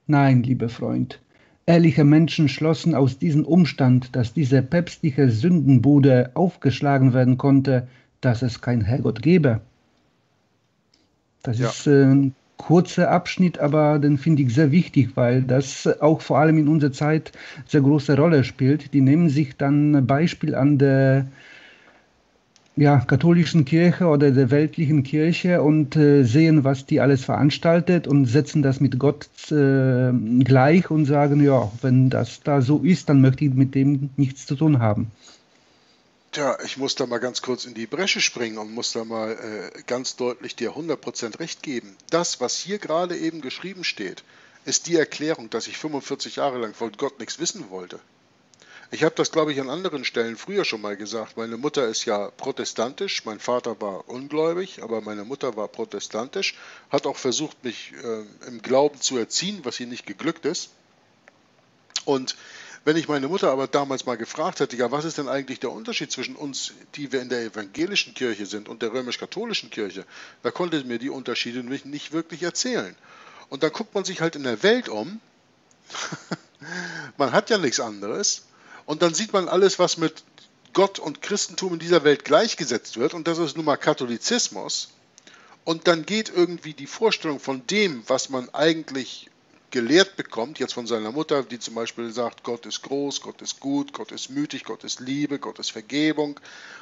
Nein, lieber Freund. Ehrliche Menschen schlossen aus diesem Umstand, dass diese päpstliche Sündenbude aufgeschlagen werden konnte, dass es kein Herrgott gebe. Das ja. ist äh, ein kurzer Abschnitt, aber den finde ich sehr wichtig, weil das auch vor allem in unserer Zeit sehr große Rolle spielt. Die nehmen sich dann ein Beispiel an der ja, katholischen Kirche oder der weltlichen Kirche und äh, sehen, was die alles veranstaltet und setzen das mit Gott äh, gleich und sagen, ja, wenn das da so ist, dann möchte ich mit dem nichts zu tun haben. Tja, ich muss da mal ganz kurz in die Bresche springen und muss da mal äh, ganz deutlich dir 100% recht geben. Das, was hier gerade eben geschrieben steht, ist die Erklärung, dass ich 45 Jahre lang von Gott nichts wissen wollte. Ich habe das, glaube ich, an anderen Stellen früher schon mal gesagt. Meine Mutter ist ja protestantisch, mein Vater war ungläubig, aber meine Mutter war protestantisch, hat auch versucht, mich äh, im Glauben zu erziehen, was ihr nicht geglückt ist. Und wenn ich meine Mutter aber damals mal gefragt hätte, ja, was ist denn eigentlich der Unterschied zwischen uns, die wir in der evangelischen Kirche sind, und der römisch-katholischen Kirche, da konnte mir die Unterschiede nicht wirklich erzählen. Und dann guckt man sich halt in der Welt um, man hat ja nichts anderes, und dann sieht man alles, was mit Gott und Christentum in dieser Welt gleichgesetzt wird, und das ist nun mal Katholizismus. Und dann geht irgendwie die Vorstellung von dem, was man eigentlich gelehrt bekommt, jetzt von seiner Mutter, die zum Beispiel sagt, Gott ist groß, Gott ist gut, Gott ist mütig, Gott ist Liebe, Gott ist Vergebung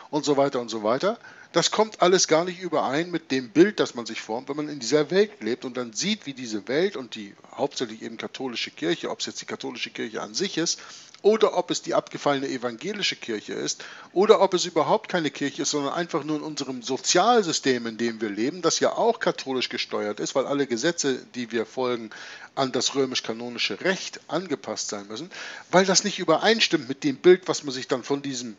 und so weiter und so weiter. Das kommt alles gar nicht überein mit dem Bild, das man sich formt, wenn man in dieser Welt lebt und dann sieht, wie diese Welt und die hauptsächlich eben katholische Kirche, ob es jetzt die katholische Kirche an sich ist oder ob es die abgefallene evangelische Kirche ist oder ob es überhaupt keine Kirche ist, sondern einfach nur in unserem Sozialsystem, in dem wir leben, das ja auch katholisch gesteuert ist, weil alle Gesetze, die wir folgen, an das römisch-kanonische Recht angepasst sein müssen, weil das nicht übereinstimmt mit dem Bild, was man sich dann von diesem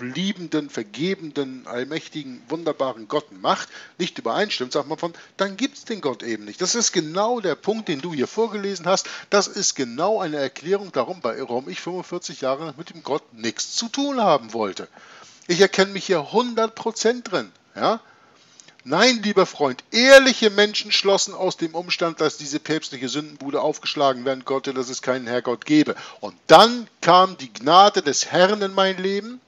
liebenden, vergebenden, allmächtigen, wunderbaren Gott macht, nicht übereinstimmt, sagt man von, dann gibt es den Gott eben nicht. Das ist genau der Punkt, den du hier vorgelesen hast. Das ist genau eine Erklärung darum, warum ich 45 Jahre mit dem Gott nichts zu tun haben wollte. Ich erkenne mich hier 100% drin. Ja? Nein, lieber Freund, ehrliche Menschen schlossen aus dem Umstand, dass diese päpstliche Sündenbude aufgeschlagen werden konnte, dass es keinen Herrgott gebe. Und dann kam die Gnade des Herrn in mein Leben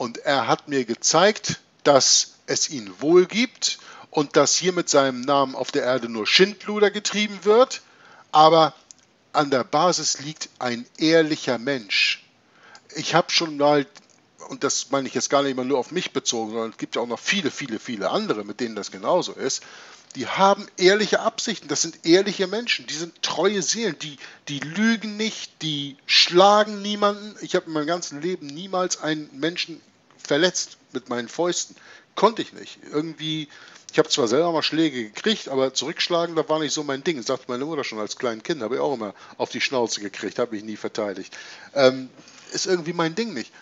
und er hat mir gezeigt, dass es ihn wohl gibt und dass hier mit seinem Namen auf der Erde nur Schindluder getrieben wird, aber an der Basis liegt ein ehrlicher Mensch. Ich habe schon mal, und das meine ich jetzt gar nicht mal nur auf mich bezogen, sondern es gibt ja auch noch viele, viele, viele andere, mit denen das genauso ist, die haben ehrliche Absichten, das sind ehrliche Menschen, die sind treue Seelen, die, die lügen nicht, die schlagen niemanden. Ich habe in meinem ganzen Leben niemals einen Menschen verletzt mit meinen Fäusten. Konnte ich nicht. Irgendwie, ich habe zwar selber mal Schläge gekriegt, aber zurückschlagen, da war nicht so mein Ding. Das sagt meine Mutter schon als kleines Kind, habe ich auch immer auf die Schnauze gekriegt, habe ich nie verteidigt. Ähm, ist irgendwie mein Ding nicht.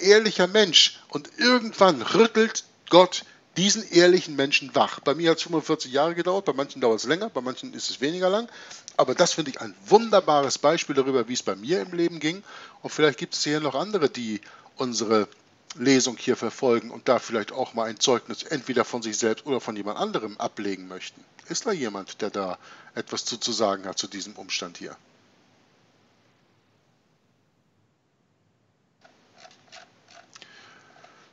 Ehrlicher Mensch. Und irgendwann rüttelt Gott diesen ehrlichen Menschen wach. Bei mir hat es 45 Jahre gedauert, bei manchen dauert es länger, bei manchen ist es weniger lang. Aber das finde ich ein wunderbares Beispiel darüber, wie es bei mir im Leben ging. Und vielleicht gibt es hier noch andere, die unsere Lesung hier verfolgen und da vielleicht auch mal ein Zeugnis entweder von sich selbst oder von jemand anderem ablegen möchten. Ist da jemand, der da etwas zu, sagen hat zu diesem Umstand hier?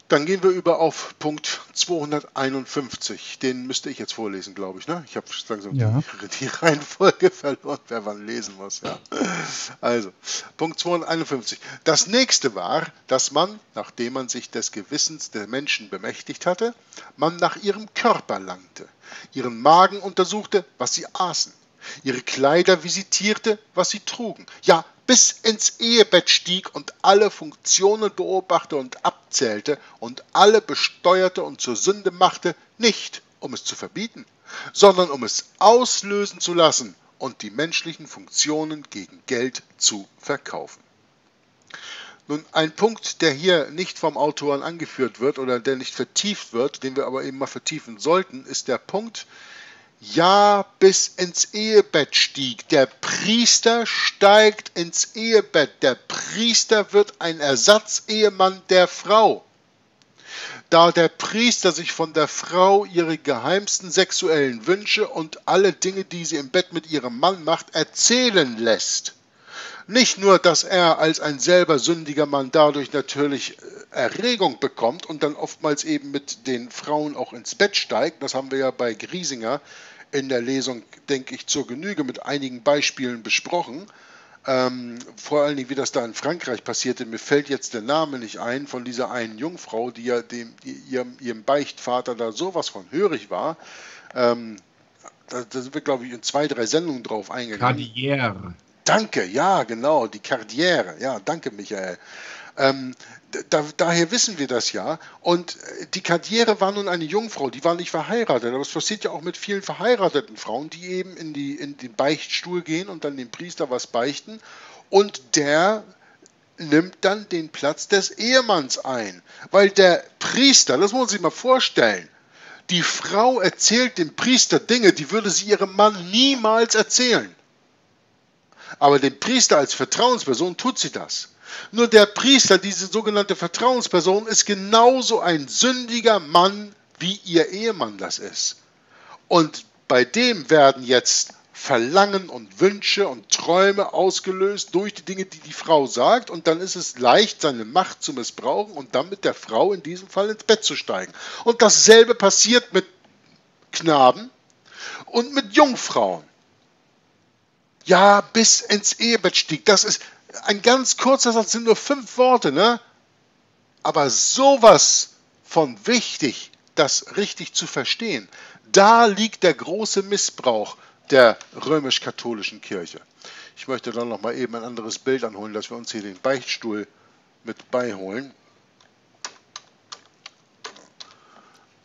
Dann gehen wir über auf Punkt 251. Den müsste ich jetzt vorlesen, glaube ich. Ne? Ich habe langsam ja. die, die, Reihenfolge verloren, wer wann lesen muss. Ja. Also, Punkt 251. Das nächste war, dass man, nachdem man sich des Gewissens der Menschen bemächtigt hatte, man nach ihrem Körper langte, ihren Magen untersuchte, was sie aßen, ihre Kleider visitierte, was sie trugen, ja, bis ins Ehebett stieg und alle Funktionen beobachtete und abzählte und alle besteuerte und zur Sünde machte, nicht um es zu verbieten, sondern um es auslösen zu lassen und die menschlichen Funktionen gegen Geld zu verkaufen. Nun, ein Punkt, der hier nicht vom Autoren angeführt wird oder der nicht vertieft wird, den wir aber eben mal vertiefen sollten, ist der Punkt, ja bis ins Ehebett stieg. Der Priester steigt ins Ehebett. Der Priester wird ein Ersatzehemann der Frau. Da der Priester sich von der Frau ihre geheimsten sexuellen Wünsche und alle Dinge, die sie im Bett mit ihrem Mann macht, erzählen lässt. Nicht nur, dass er als ein selber sündiger Mann dadurch natürlich äh, Erregung bekommt und dann oftmals eben mit den Frauen auch ins Bett steigt, das haben wir ja bei Griesinger in der Lesung, denke ich, zur Genüge mit einigen Beispielen besprochen. Ähm, vor allen Dingen, wie das da in Frankreich passierte. Mir fällt jetzt der Name nicht ein von dieser einen Jungfrau, die ja dem, ihrem, ihrem Beichtvater da sowas von hörig war. Ähm, da, da, sind wir, glaube ich, in zwei, drei Sendungen drauf eingegangen. Cardiere. Danke, ja, genau, die Cardiere. Ja, danke, Michael. Ähm, da, daher wissen wir das ja. Und äh, die Karriere war nun eine Jungfrau, die war nicht verheiratet. Aber es passiert ja auch mit vielen verheirateten Frauen, die eben in, die, in den Beichtstuhl gehen und dann dem Priester was beichten. Und der nimmt dann den Platz des Ehemanns ein. Weil der Priester, das muss man sich mal vorstellen, die Frau erzählt dem Priester Dinge, die würde sie ihrem Mann niemals erzählen. Aber dem Priester als Vertrauensperson tut sie das. Nur der Priester, diese sogenannte Vertrauensperson, ist genauso ein sündiger Mann, wie ihr Ehemann das ist. Und bei dem werden jetzt Verlangen und Wünsche und Träume ausgelöst durch die Dinge, die die Frau sagt. Und dann ist es leicht, seine Macht zu missbrauchen und dann mit der Frau in diesem Fall ins Bett zu steigen. Und dasselbe passiert mit Knaben und mit Jungfrauen. Ja, bis ins Ehebett stieg. Das ist ein ganz kurzer Satz, sind nur fünf Worte, ne? Aber sowas von wichtig, das richtig zu verstehen. Da liegt der große Missbrauch der römisch-katholischen Kirche. Ich möchte dann noch mal eben ein anderes Bild anholen, dass wir uns hier den Beichtstuhl mit beiholen.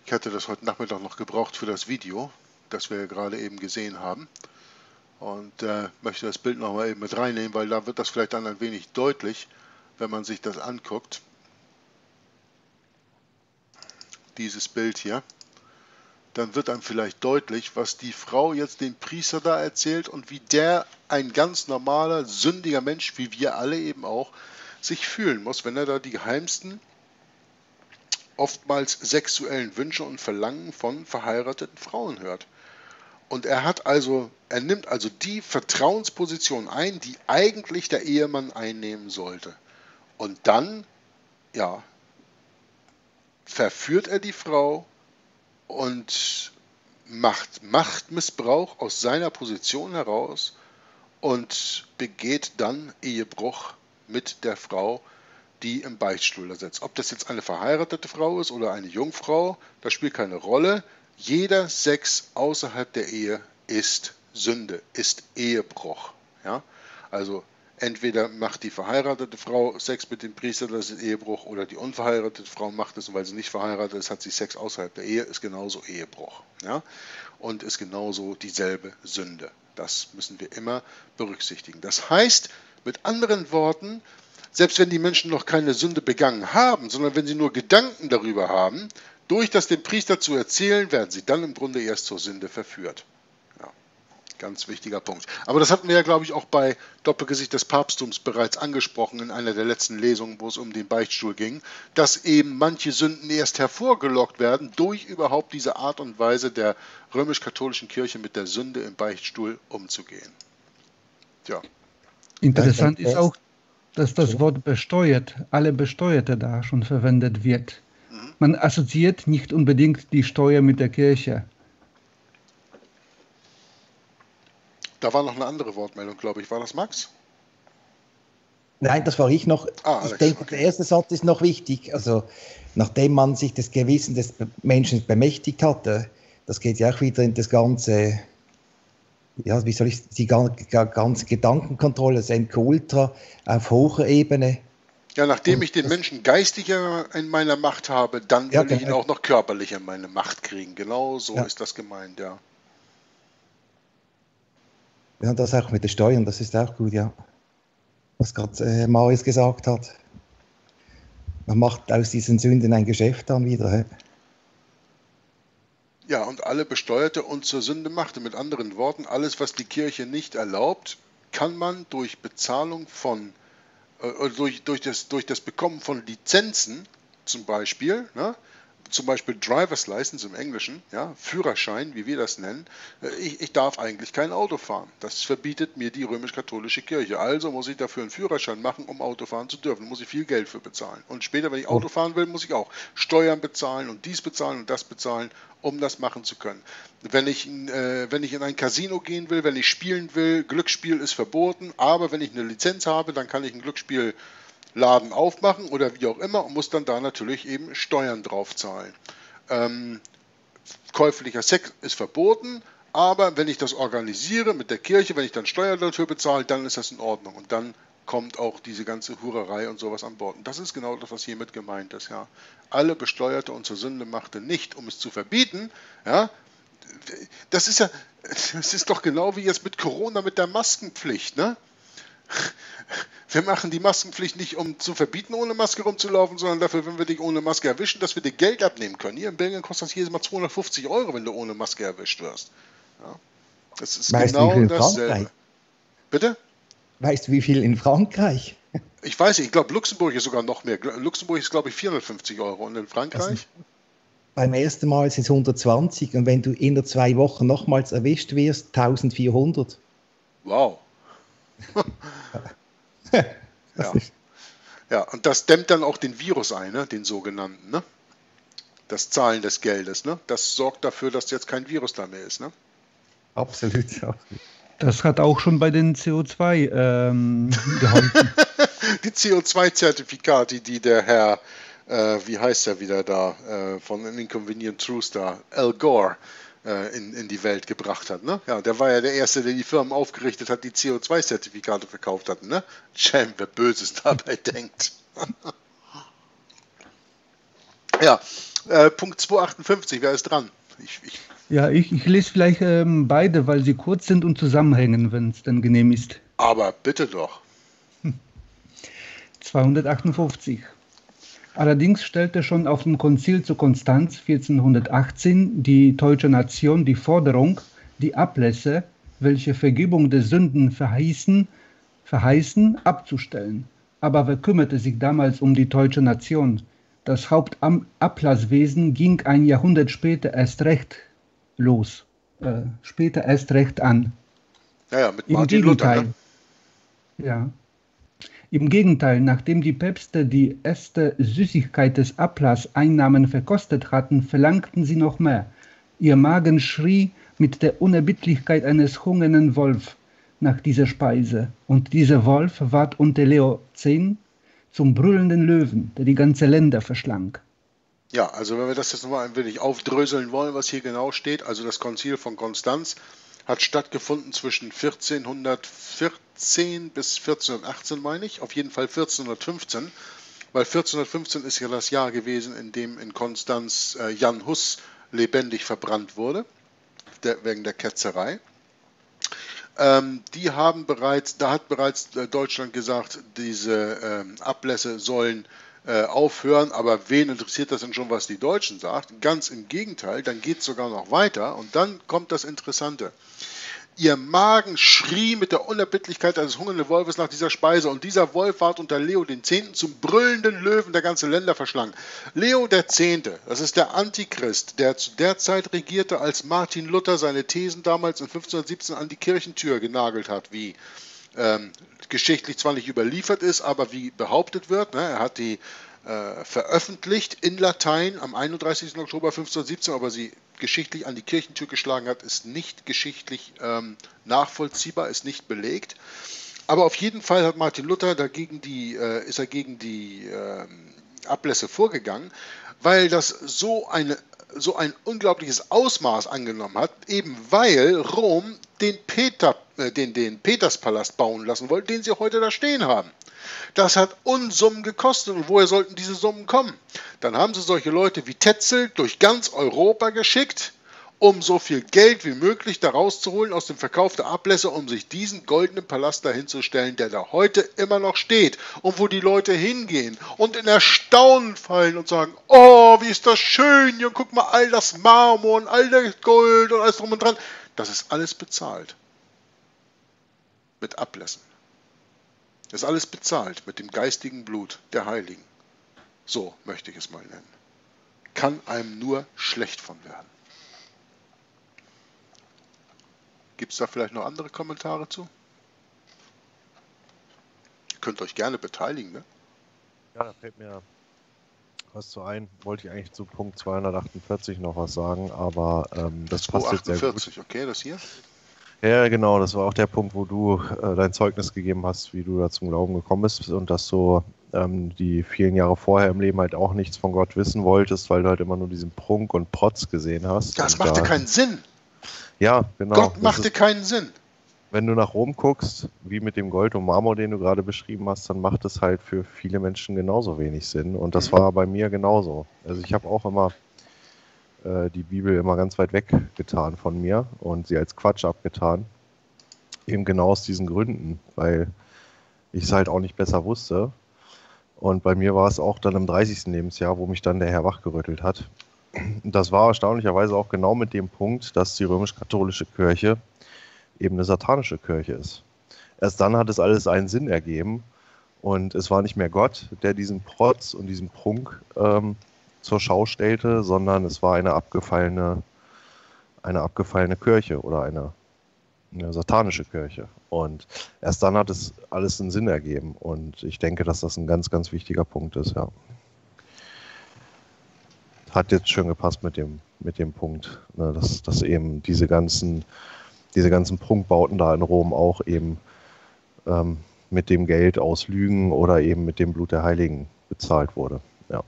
Ich hatte das heute Nachmittag noch gebraucht für das Video, das wir gerade eben gesehen haben. Und äh, möchte das Bild noch mal eben mit reinnehmen, weil da wird das vielleicht dann ein wenig deutlich, wenn man sich das anguckt. Dieses Bild hier dann wird einem vielleicht deutlich, was die Frau jetzt dem Priester da erzählt und wie der ein ganz normaler, sündiger Mensch, wie wir alle eben auch, sich fühlen muss, wenn er da die geheimsten, oftmals sexuellen Wünsche und Verlangen von verheirateten Frauen hört. Und er hat also, er nimmt also die Vertrauensposition ein, die eigentlich der Ehemann einnehmen sollte. Und dann, ja, verführt er die Frau und macht Machtmissbrauch aus seiner Position heraus und begeht dann Ehebruch mit der Frau, die im Beichtstuhl da sitzt. Ob das jetzt eine verheiratete Frau ist oder eine Jungfrau, das spielt keine Rolle. Jeder Sex außerhalb der Ehe ist Sünde, ist Ehebruch. Ja? Also entweder macht die verheiratete Frau Sex mit dem Priester, das ist Ehebruch, oder die unverheiratete Frau macht es, weil sie nicht verheiratet ist, hat sie Sex außerhalb der Ehe, ist genauso Ehebruch. Ja? Und ist genauso dieselbe Sünde. Das müssen wir immer berücksichtigen. Das heißt, mit anderen Worten, selbst wenn die Menschen noch keine Sünde begangen haben, sondern wenn sie nur Gedanken darüber haben, durch das dem Priester zu erzählen, werden sie dann im Grunde erst zur Sünde verführt. Ganz wichtiger Punkt. Aber das hatten wir ja, glaube ich, auch bei Doppelgesicht des Papsttums bereits angesprochen in einer der letzten Lesungen, wo es um den Beichtstuhl ging, dass eben manche Sünden erst hervorgelockt werden durch überhaupt diese Art und Weise der römisch-katholischen Kirche mit der Sünde im Beichtstuhl umzugehen. Tja. Interessant ist auch, dass das Wort besteuert, alle Besteuerte da schon verwendet wird. Man assoziiert nicht unbedingt die Steuer mit der Kirche. Da war noch eine andere Wortmeldung, glaube ich. War das Max? Nein, das war ich noch. Ah, ich denke, okay. der erste Satz ist noch wichtig. Also, nachdem man sich das Gewissen des Menschen bemächtigt hatte, das geht ja auch wieder in das ganze, ja, wie soll ich, die ganze Gedankenkontrolle, das Enkultra auf hoher Ebene. Ja, nachdem Und ich den Menschen geistiger in meiner Macht habe, dann will ja, ich ihn genau. auch noch körperlich in meine Macht kriegen. Genau so ja. ist das gemeint, ja. Ja, das auch mit den Steuern, das ist auch gut, ja. Was gerade äh, Marius gesagt hat. Man macht aus diesen Sünden ein Geschäft dann wieder. He? Ja, und alle Besteuerte und zur Sünde machte. Mit anderen Worten, alles, was die Kirche nicht erlaubt, kann man durch Bezahlung von, äh, durch, durch, das, durch das Bekommen von Lizenzen zum Beispiel, ne, zum Beispiel Driver's License im Englischen, ja, Führerschein, wie wir das nennen, äh, ich, ich darf eigentlich kein Auto fahren. Das verbietet mir die römisch-katholische Kirche. Also muss ich dafür einen Führerschein machen, um Auto fahren zu dürfen. Da muss ich viel Geld für bezahlen. Und später, wenn ich Auto fahren will, muss ich auch Steuern bezahlen und dies bezahlen und das bezahlen, um das machen zu können. Wenn ich, äh, wenn ich in ein Casino gehen will, wenn ich spielen will, Glücksspiel ist verboten, aber wenn ich eine Lizenz habe, dann kann ich ein Glücksspiel Laden aufmachen oder wie auch immer und muss dann da natürlich eben Steuern drauf zahlen. Ähm, käuflicher Sex ist verboten, aber wenn ich das organisiere mit der Kirche, wenn ich dann Steuern dafür bezahle, dann ist das in Ordnung. Und dann kommt auch diese ganze Hurerei und sowas an Bord. Und das ist genau das, was hiermit gemeint ist. Ja. Alle besteuerte und zur Sünde machte nicht, um es zu verbieten. Ja. Das ist ja, das ist doch genau wie jetzt mit Corona mit der Maskenpflicht. Ne? Wir machen die Maskenpflicht nicht, um zu verbieten, ohne Maske rumzulaufen, sondern dafür, wenn wir dich ohne Maske erwischen, dass wir dir Geld abnehmen können. Hier in Belgien kostet das jedes Mal 250 Euro, wenn du ohne Maske erwischt wirst. Ja. Das ist weißt genau dasselbe. Bitte? Weißt du, wie viel in Frankreich? Ich weiß nicht, ich glaube, Luxemburg ist sogar noch mehr. Luxemburg ist, glaube ich, 450 Euro. Und in Frankreich? Beim ersten Mal sind es 120 und wenn du in der zwei Wochen nochmals erwischt wirst, 1400. Wow. ja. ja, und das dämmt dann auch den Virus ein, ne? den sogenannten. Ne? Das Zahlen des Geldes. Ne? Das sorgt dafür, dass jetzt kein Virus da mehr ist. Ne? Absolut, absolut. Das hat auch schon bei den CO2 ähm, geholfen. die CO2-Zertifikate, die der Herr, äh, wie heißt er wieder da, äh, von Inconvenient Truth da, Al Gore, äh, in, in die Welt gebracht hat. Ne? Ja, der war ja der Erste, der die Firmen aufgerichtet hat, die CO2-Zertifikate verkauft hatten. Ne? Schelm, wer Böses dabei denkt. ja, äh, Punkt 258, wer ist dran? Ich, ich ja, ich, ich lese vielleicht ähm, beide, weil sie kurz sind und zusammenhängen, wenn es dann genehm ist. Aber bitte doch. 258. Allerdings stellte schon auf dem Konzil zu Konstanz 1418 die deutsche Nation die Forderung, die Ablässe, welche Vergebung der Sünden verheißen, verheißen, abzustellen. Aber wer kümmerte sich damals um die deutsche Nation? Das Hauptablasswesen ging ein Jahrhundert später erst recht los, äh, später erst recht an. Ja, ja mit Martin Im Gegenteil, Luther. Ne? Ja. Im Gegenteil, nachdem die Päpste die erste Süßigkeit des Ablasseinnahmen verkostet hatten, verlangten sie noch mehr. Ihr Magen schrie mit der Unerbittlichkeit eines hungernden Wolf nach dieser Speise. Und dieser Wolf ward unter Leo X zum brüllenden Löwen, der die ganze Länder verschlang. Ja, also wenn wir das jetzt nochmal ein wenig aufdröseln wollen, was hier genau steht, also das Konzil von Konstanz hat stattgefunden zwischen 1414 bis 1418, meine ich, auf jeden Fall 1415, weil 1415 ist ja das Jahr gewesen, in dem in Konstanz äh, Jan Hus lebendig verbrannt wurde, der, wegen der Ketzerei. Ähm, die haben bereits, da hat bereits äh, Deutschland gesagt, diese ähm, Ablässe sollen äh, aufhören, aber wen interessiert das denn schon, was die Deutschen sagen? Ganz im Gegenteil, dann geht es sogar noch weiter und dann kommt das Interessante. Ihr Magen schrie mit der Unerbittlichkeit eines hungernden Wolfes nach dieser Speise, und dieser Wolf ward unter Leo X. zum brüllenden Löwen der ganze Länder verschlang. Leo X., das ist der Antichrist, der zu der Zeit regierte, als Martin Luther seine Thesen damals in 1517 an die Kirchentür genagelt hat, wie ähm, geschichtlich zwar nicht überliefert ist, aber wie behauptet wird. Ne, er hat die äh, veröffentlicht in Latein am 31. Oktober 1517, aber sie geschichtlich an die Kirchentür geschlagen hat, ist nicht geschichtlich ähm, nachvollziehbar, ist nicht belegt. Aber auf jeden Fall hat Martin Luther dagegen die, äh, ist er gegen die äh, Ablässe vorgegangen, weil das so eine so ein unglaubliches Ausmaß angenommen hat, eben weil Rom den, Peter, äh, den, den Peterspalast bauen lassen wollte, den sie heute da stehen haben. Das hat Unsummen gekostet. Und woher sollten diese Summen kommen? Dann haben sie solche Leute wie Tetzel durch ganz Europa geschickt, um so viel Geld wie möglich daraus zu holen aus dem Verkauf der Ablässe, um sich diesen goldenen Palast dahinzustellen, der da heute immer noch steht und wo die Leute hingehen und in Erstaunen fallen und sagen, oh, wie ist das schön, hier, guck mal, all das Marmor und all das Gold und alles drum und dran. Das ist alles bezahlt. Mit Ablässen. Das ist alles bezahlt mit dem geistigen Blut der Heiligen. So möchte ich es mal nennen. Kann einem nur schlecht von werden. Gibt es da vielleicht noch andere Kommentare zu? Ihr könnt euch gerne beteiligen, ne? Ja, da fällt mir was zu ein. Wollte ich eigentlich zu Punkt 248 noch was sagen, aber ähm, das 248, passt jetzt sehr gut. okay, das hier? Ja, genau, das war auch der Punkt, wo du äh, dein Zeugnis gegeben hast, wie du da zum Glauben gekommen bist und dass du ähm, die vielen Jahre vorher im Leben halt auch nichts von Gott wissen wolltest, weil du halt immer nur diesen Prunk und Protz gesehen hast. Das machte da, keinen Sinn. Ja, genau. Gott machte ist, keinen Sinn. Wenn du nach Rom guckst, wie mit dem Gold und Marmor, den du gerade beschrieben hast, dann macht es halt für viele Menschen genauso wenig Sinn. Und das mhm. war bei mir genauso. Also ich habe auch immer äh, die Bibel immer ganz weit weg getan von mir und sie als Quatsch abgetan. Eben genau aus diesen Gründen, weil ich es halt auch nicht besser wusste. Und bei mir war es auch dann im 30. Lebensjahr, wo mich dann der Herr wachgerüttelt hat. Das war erstaunlicherweise auch genau mit dem Punkt, dass die römisch-katholische Kirche eben eine satanische Kirche ist. Erst dann hat es alles einen Sinn ergeben und es war nicht mehr Gott, der diesen Protz und diesen Prunk ähm, zur Schau stellte, sondern es war eine abgefallene, eine abgefallene Kirche oder eine, eine satanische Kirche. Und erst dann hat es alles einen Sinn ergeben. Und ich denke, dass das ein ganz, ganz wichtiger Punkt ist, ja hat jetzt schön gepasst mit dem, mit dem Punkt, ne, dass, dass eben diese ganzen diese ganzen Prunkbauten da in Rom auch eben ähm, mit dem Geld aus Lügen oder eben mit dem Blut der Heiligen bezahlt wurde. Ja.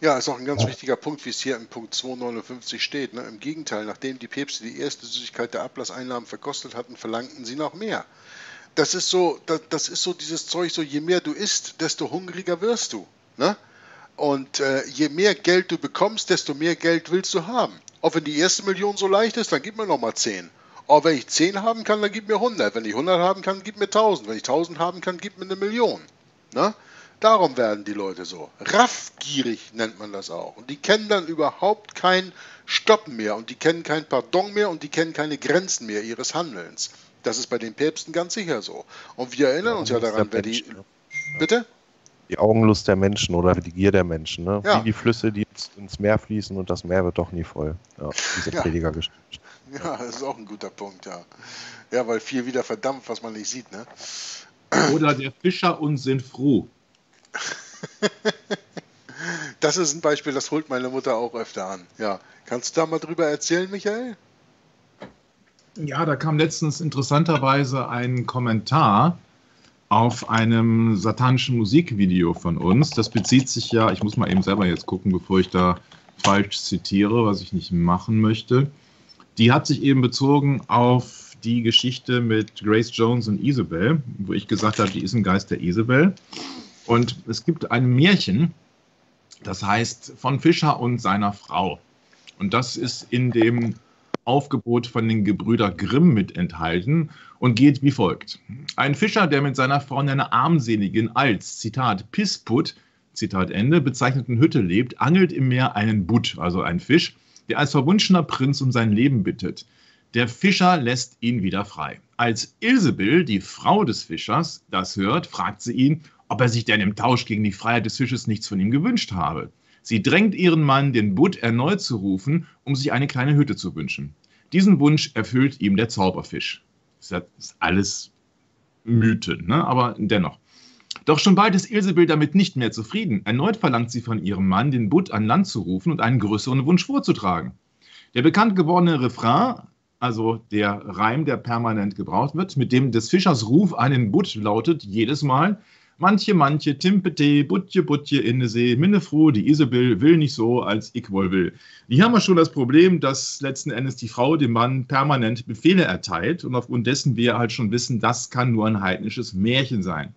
Ja, ist auch ein ganz ja. wichtiger Punkt, wie es hier im Punkt 259 steht. Ne? Im Gegenteil, nachdem die Päpste die erste Süßigkeit der Ablasseinnahmen verkostet hatten, verlangten sie noch mehr. Das ist so, das, das ist so dieses Zeug, so je mehr du isst, desto hungriger wirst du. Ne? Und äh, je mehr Geld du bekommst, desto mehr Geld willst du haben. Auch wenn die erste Million so leicht ist, dann gib mir nochmal 10. Aber wenn ich 10 haben kann, dann gib mir 100. Wenn ich 100 haben kann, gib mir 1000. Wenn ich 1000 haben kann, gib mir eine Million. Ne? Darum werden die Leute so. Raffgierig nennt man das auch. Und die kennen dann überhaupt kein Stoppen mehr und die kennen kein Pardon mehr und die kennen keine Grenzen mehr ihres Handelns. Das ist bei den Päpsten ganz sicher so. Und wir erinnern uns ja daran, wer die. Bitte? Die Augenlust der Menschen oder die Gier der Menschen. Ne? Ja. Wie die Flüsse, die ins Meer fließen und das Meer wird doch nie voll. Ja, diese ja. Predigergeschichte. Ja, das ist auch ein guter Punkt, ja. Ja, weil viel wieder verdampft, was man nicht sieht, ne? Oder der Fischer und sind froh. das ist ein Beispiel, das holt meine Mutter auch öfter an. Ja. Kannst du da mal drüber erzählen, Michael? Ja, da kam letztens interessanterweise ein Kommentar auf einem satanischen Musikvideo von uns. Das bezieht sich ja, ich muss mal eben selber jetzt gucken, bevor ich da falsch zitiere, was ich nicht machen möchte. Die hat sich eben bezogen auf die Geschichte mit Grace Jones und Isabel, wo ich gesagt habe, die ist ein Geist der Isabel. Und es gibt ein Märchen, das heißt von Fischer und seiner Frau. Und das ist in dem Aufgebot von den Gebrüder Grimm mit enthalten und geht wie folgt. Ein Fischer, der mit seiner Frau in einer armseligen als, Zitat, Pissput, Zitat Ende, bezeichneten Hütte lebt, angelt im Meer einen Butt, also ein Fisch, der als verwunschener Prinz um sein Leben bittet. Der Fischer lässt ihn wieder frei. Als Ilsebill, die Frau des Fischers, das hört, fragt sie ihn, ob er sich denn im Tausch gegen die Freiheit des Fisches nichts von ihm gewünscht habe. Sie drängt ihren Mann, den Butt erneut zu rufen, um sich eine kleine Hütte zu wünschen. Diesen Wunsch erfüllt ihm der Zauberfisch. Das ist alles Mythen, ne? aber dennoch. Doch schon bald ist Ilsebill damit nicht mehr zufrieden. Erneut verlangt sie von ihrem Mann, den Butt an Land zu rufen und einen größeren Wunsch vorzutragen. Der bekannt gewordene Refrain, also der Reim, der permanent gebraucht wird, mit dem des Fischers Ruf einen Butt lautet jedes Mal Manche, manche, Timpete, Butje, Butje in de See, Minnefroh, die Isabel will nicht so, als ich wohl will. Hier haben wir schon das Problem, dass letzten Endes die Frau dem Mann permanent Befehle erteilt und aufgrund dessen wir halt schon wissen, das kann nur ein heidnisches Märchen sein.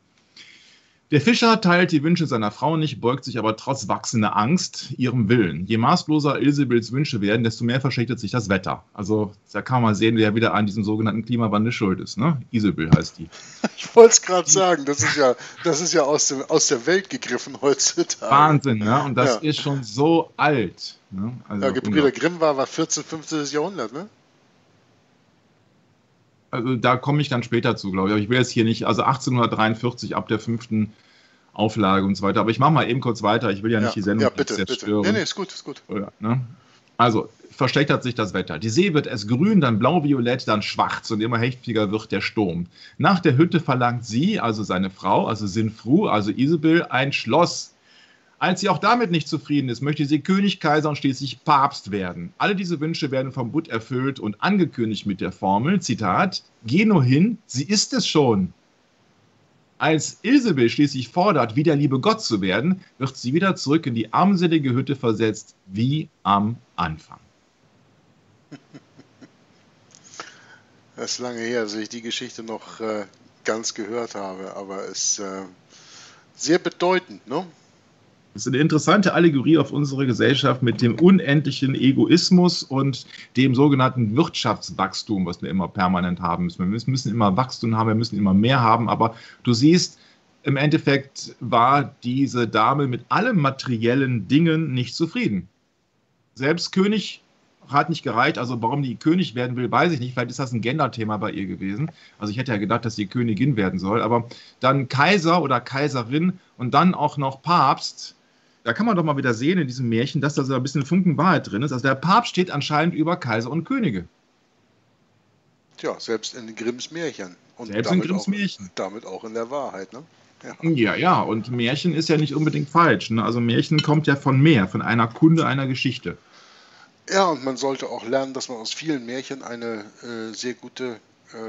Der Fischer teilt die Wünsche seiner Frau nicht, beugt sich aber trotz wachsender Angst ihrem Willen. Je maßloser Ilsebils Wünsche werden, desto mehr verschlechtert sich das Wetter. Also da kann man sehen, wer wieder an diesem sogenannten Klimawandel schuld ist. Ne? Isabel heißt die. Ich wollte es gerade sagen, das ist ja, das ist ja aus, dem, aus der Welt gegriffen heutzutage. Wahnsinn, ne? und das ja. ist schon so alt. Ne? Also, ja, Gebrüder Grimm war, war 14., 15. Jahrhundert, ne? Also da komme ich dann später zu, glaube ich. Aber ich will jetzt hier nicht, also 1843 ab der fünften Auflage und so weiter. Aber ich mache mal eben kurz weiter. Ich will ja nicht ja, die Sendung ja, bitte. Bitte. Nee, nee, ist gut, ist gut. Oder, ne? Also, verschlechtert sich das Wetter. Die See wird erst grün, dann blau-violett, dann schwarz und immer heftiger wird der Sturm. Nach der Hütte verlangt sie, also seine Frau, also Sinfru, also Isabel, ein Schloss als sie auch damit nicht zufrieden ist, möchte sie König, Kaiser und schließlich Papst werden. Alle diese Wünsche werden vom Bund erfüllt und angekündigt mit der Formel, Zitat, geh nur hin, sie ist es schon. Als Ilsebel schließlich fordert, wie der liebe Gott zu werden, wird sie wieder zurück in die armselige Hütte versetzt, wie am Anfang. Das ist lange her, dass ich die Geschichte noch äh, ganz gehört habe, aber es ist äh, sehr bedeutend, ne? Das ist eine interessante Allegorie auf unsere Gesellschaft mit dem unendlichen Egoismus und dem sogenannten Wirtschaftswachstum, was wir immer permanent haben müssen. Wir müssen immer Wachstum haben, wir müssen immer mehr haben, aber du siehst, im Endeffekt war diese Dame mit allen materiellen Dingen nicht zufrieden. Selbst König hat nicht gereicht. Also warum die König werden will, weiß ich nicht. Vielleicht ist das ein Gender-Thema bei ihr gewesen. Also ich hätte ja gedacht, dass sie Königin werden soll. Aber dann Kaiser oder Kaiserin und dann auch noch Papst da kann man doch mal wieder sehen in diesem Märchen, dass da so ein bisschen Funken Wahrheit drin ist. Also der Papst steht anscheinend über Kaiser und Könige. Tja, selbst in Grimms Märchen. Und selbst in Grimms auch, Märchen. Damit auch in der Wahrheit, ne? Ja. ja, ja, und Märchen ist ja nicht unbedingt falsch. Ne? Also Märchen kommt ja von mehr, von einer Kunde einer Geschichte. Ja, und man sollte auch lernen, dass man aus vielen Märchen eine äh, sehr gute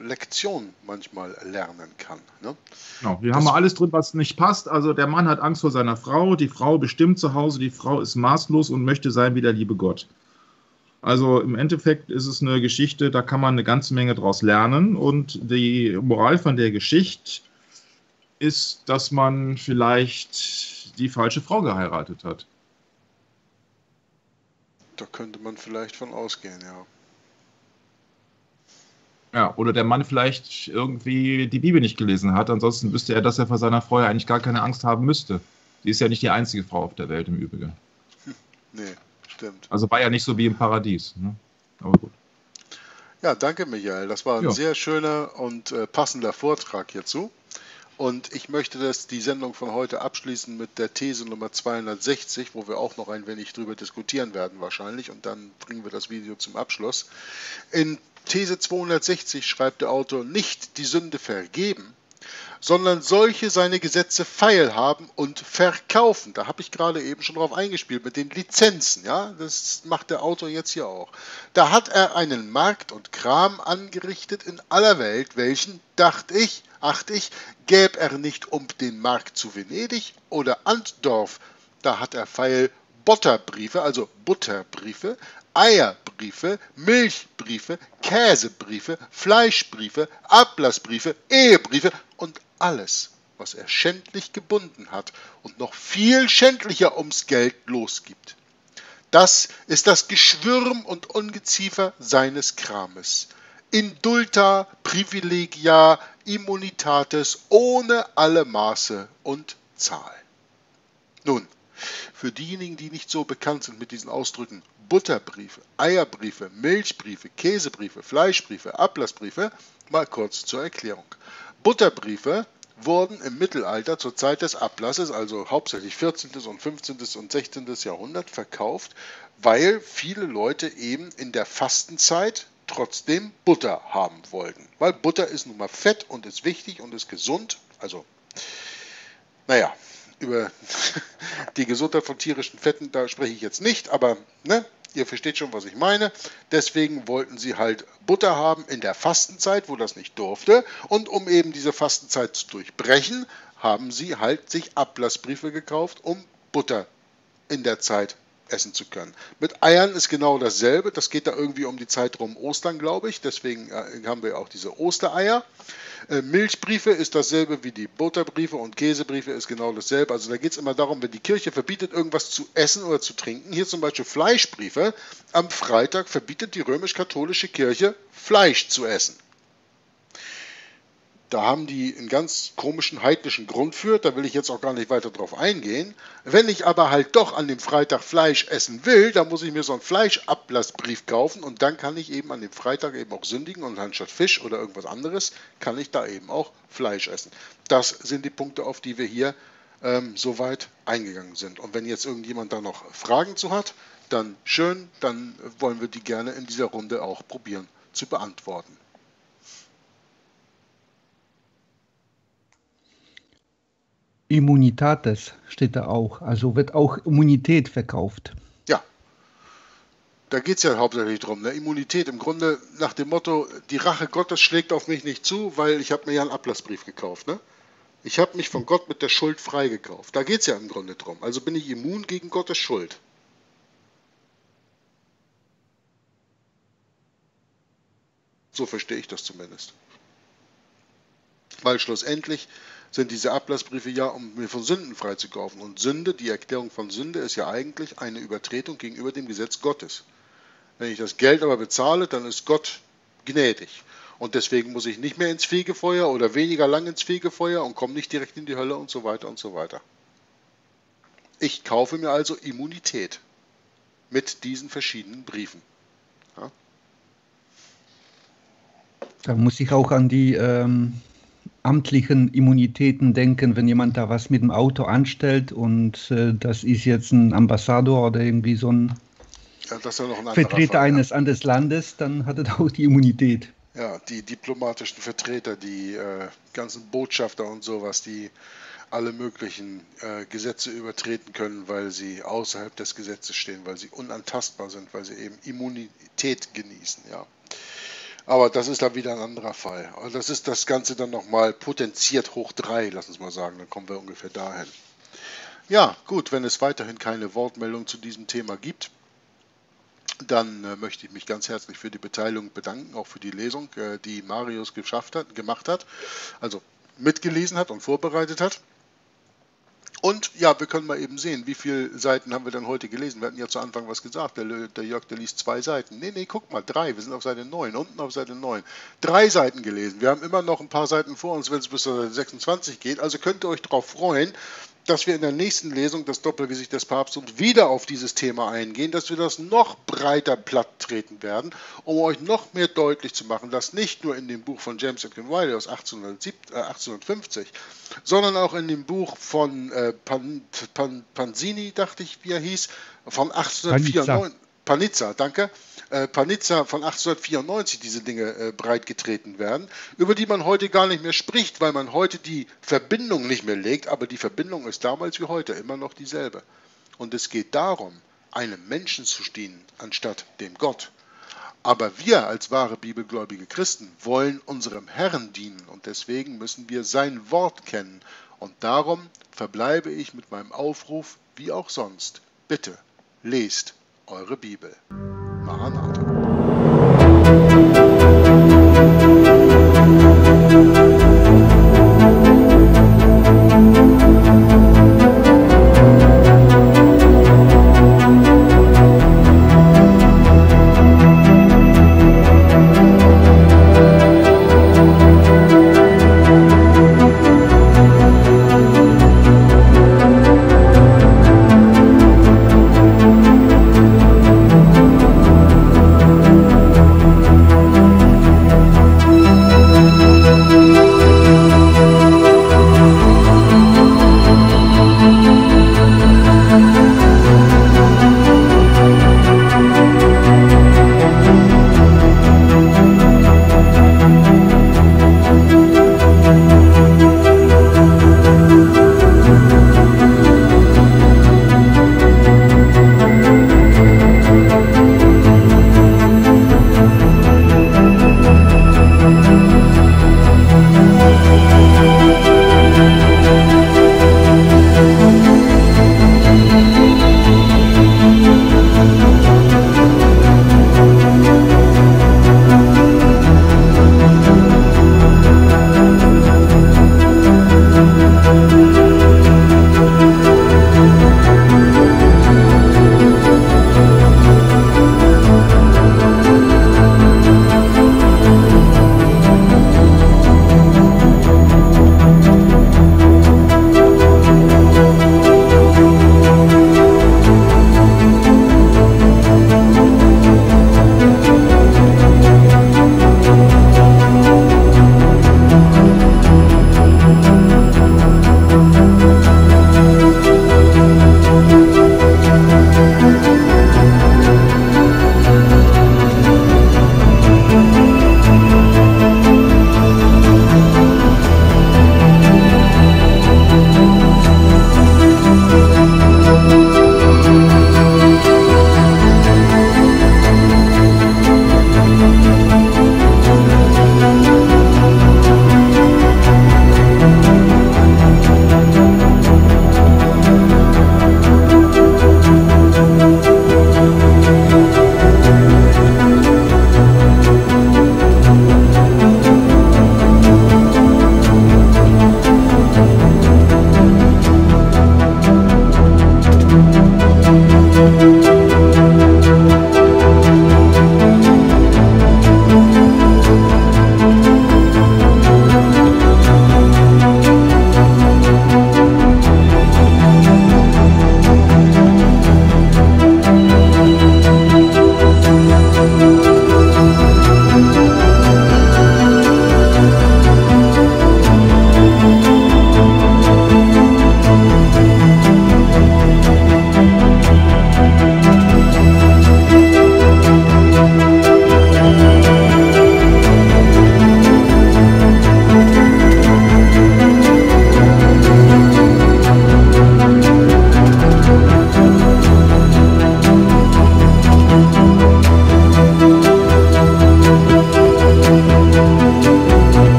Lektion manchmal lernen kann. Ne? Genau, wir das haben alles drin, was nicht passt. Also der Mann hat Angst vor seiner Frau, die Frau bestimmt zu Hause, die Frau ist maßlos und möchte sein wie der liebe Gott. Also im Endeffekt ist es eine Geschichte, da kann man eine ganze Menge draus lernen. Und die Moral von der Geschichte ist, dass man vielleicht die falsche Frau geheiratet hat. Da könnte man vielleicht von ausgehen, ja. Ja, oder der Mann vielleicht irgendwie die Bibel nicht gelesen hat. Ansonsten wüsste er, dass er vor seiner Frau eigentlich gar keine Angst haben müsste. Sie ist ja nicht die einzige Frau auf der Welt im Übrigen. Nee, stimmt. Also war ja nicht so wie im Paradies. Ne? Aber gut. Ja, danke, Michael. Das war ein ja. sehr schöner und äh, passender Vortrag hierzu. Und ich möchte das, die Sendung von heute abschließen mit der These Nummer 260, wo wir auch noch ein wenig drüber diskutieren werden wahrscheinlich. Und dann bringen wir das Video zum Abschluss. In These 260 schreibt der Autor nicht die Sünde vergeben, sondern solche seine Gesetze feilhaben und verkaufen. Da habe ich gerade eben schon drauf eingespielt mit den Lizenzen. Ja, das macht der Autor jetzt hier auch. Da hat er einen Markt und Kram angerichtet in aller Welt, welchen, dachte ich, achte ich, gäb er nicht um den Markt zu Venedig oder Antdorf. Da hat er feil Butterbriefe, also Butterbriefe, Eierbriefe, Milchbriefe, Käsebriefe, Fleischbriefe, Ablassbriefe, Ehebriefe und alles, was er schändlich gebunden hat und noch viel schändlicher ums Geld losgibt. Das ist das Geschwürm und Ungeziefer seines Krames. Indulta privilegia immunitatis ohne alle Maße und Zahl. Nun, für diejenigen, die nicht so bekannt sind mit diesen Ausdrücken Butterbriefe, Eierbriefe, Milchbriefe, Käsebriefe, Fleischbriefe, Ablassbriefe, mal kurz zur Erklärung. Butterbriefe wurden im Mittelalter zur Zeit des Ablasses, also hauptsächlich 14. und 15. und 16. Jahrhundert, verkauft, weil viele Leute eben in der Fastenzeit trotzdem Butter haben wollten. Weil Butter ist nun mal fett und ist wichtig und ist gesund. Also, naja, über die Gesundheit von tierischen Fetten, da spreche ich jetzt nicht, aber ne, ihr versteht schon, was ich meine. Deswegen wollten sie halt Butter haben in der Fastenzeit, wo das nicht durfte. Und um eben diese Fastenzeit zu durchbrechen, haben sie halt sich Ablassbriefe gekauft, um Butter in der Zeit essen zu können. Mit Eiern ist genau dasselbe. Das geht da irgendwie um die Zeit rum Ostern, glaube ich. Deswegen äh, haben wir auch diese Ostereier. Äh, Milchbriefe ist dasselbe wie die Butterbriefe und Käsebriefe ist genau dasselbe. Also da geht es immer darum, wenn die Kirche verbietet, irgendwas zu essen oder zu trinken. Hier zum Beispiel Fleischbriefe. Am Freitag verbietet die römisch-katholische Kirche Fleisch zu essen. Da haben die einen ganz komischen heidnischen Grund für, da will ich jetzt auch gar nicht weiter drauf eingehen. Wenn ich aber halt doch an dem Freitag Fleisch essen will, dann muss ich mir so einen Fleischablassbrief kaufen und dann kann ich eben an dem Freitag eben auch sündigen und anstatt Fisch oder irgendwas anderes kann ich da eben auch Fleisch essen. Das sind die Punkte, auf die wir hier ähm, soweit eingegangen sind. Und wenn jetzt irgendjemand da noch Fragen zu hat, dann schön, dann wollen wir die gerne in dieser Runde auch probieren zu beantworten. Immunitates steht da auch. Also wird auch Immunität verkauft. Ja. Da geht es ja hauptsächlich drum. Ne? Immunität im Grunde nach dem Motto, die Rache Gottes schlägt auf mich nicht zu, weil ich habe mir ja einen Ablassbrief gekauft. Ne? Ich habe mich von Gott mit der Schuld freigekauft. Da geht es ja im Grunde drum. Also bin ich immun gegen Gottes Schuld. So verstehe ich das zumindest. Weil schlussendlich sind diese Ablassbriefe ja, um mir von Sünden freizukaufen. Und Sünde, die Erklärung von Sünde ist ja eigentlich eine Übertretung gegenüber dem Gesetz Gottes. Wenn ich das Geld aber bezahle, dann ist Gott gnädig. Und deswegen muss ich nicht mehr ins Fegefeuer oder weniger lang ins Fegefeuer und komme nicht direkt in die Hölle und so weiter und so weiter. Ich kaufe mir also Immunität mit diesen verschiedenen Briefen. Ja? Da muss ich auch an die ähm, amtlichen Immunitäten denken, wenn jemand da was mit dem Auto anstellt und äh, das ist jetzt ein Ambassador oder irgendwie so ein, ja, ein Vertreter Fall, eines ja. anderes Landes, dann hat er auch die Immunität. Ja, die diplomatischen Vertreter, die äh, ganzen Botschafter und sowas, die alle möglichen äh, Gesetze übertreten können, weil sie außerhalb des Gesetzes stehen, weil sie unantastbar sind, weil sie eben Immunität genießen. Ja. Aber das ist dann wieder ein anderer Fall. Und das ist das Ganze dann nochmal potenziert hoch drei, lass uns mal sagen. Dann kommen wir ungefähr dahin. Ja, gut, wenn es weiterhin keine Wortmeldung zu diesem Thema gibt, dann äh, möchte ich mich ganz herzlich für die Beteiligung bedanken, auch für die Lesung, äh, die Marius geschafft hat, gemacht hat, also mitgelesen hat und vorbereitet hat. Und ja, wir können mal eben sehen, wie viele Seiten haben wir denn heute gelesen. Wir hatten ja zu Anfang was gesagt. Der, der Jörg, der liest zwei Seiten. Nee, nee, guck mal, drei. Wir sind auf Seite 9, unten auf Seite 9. Drei Seiten gelesen. Wir haben immer noch ein paar Seiten vor uns, wenn es bis Seite 26 geht. Also könnt ihr euch darauf freuen, dass wir in der nächsten Lesung das Doppelgesicht des Papsttums wieder auf dieses Thema eingehen, dass wir das noch breiter platt treten werden, um euch noch mehr deutlich zu machen, dass nicht nur in dem Buch von James Atkin Wiley aus 1850, äh, sondern auch in dem Buch von äh, Pan, Pan, Panzini, dachte ich, wie er hieß, von 1894, Panizza, danke, äh, Panizza von 1894 diese Dinge äh, breitgetreten werden, über die man heute gar nicht mehr spricht, weil man heute die Verbindung nicht mehr legt, aber die Verbindung ist damals wie heute immer noch dieselbe. Und es geht darum, einem Menschen zu dienen, anstatt dem Gott. Aber wir als wahre bibelgläubige Christen wollen unserem Herrn dienen und deswegen müssen wir sein Wort kennen. Und darum verbleibe ich mit meinem Aufruf, wie auch sonst. Bitte, lest eure Bibel. Maranatha.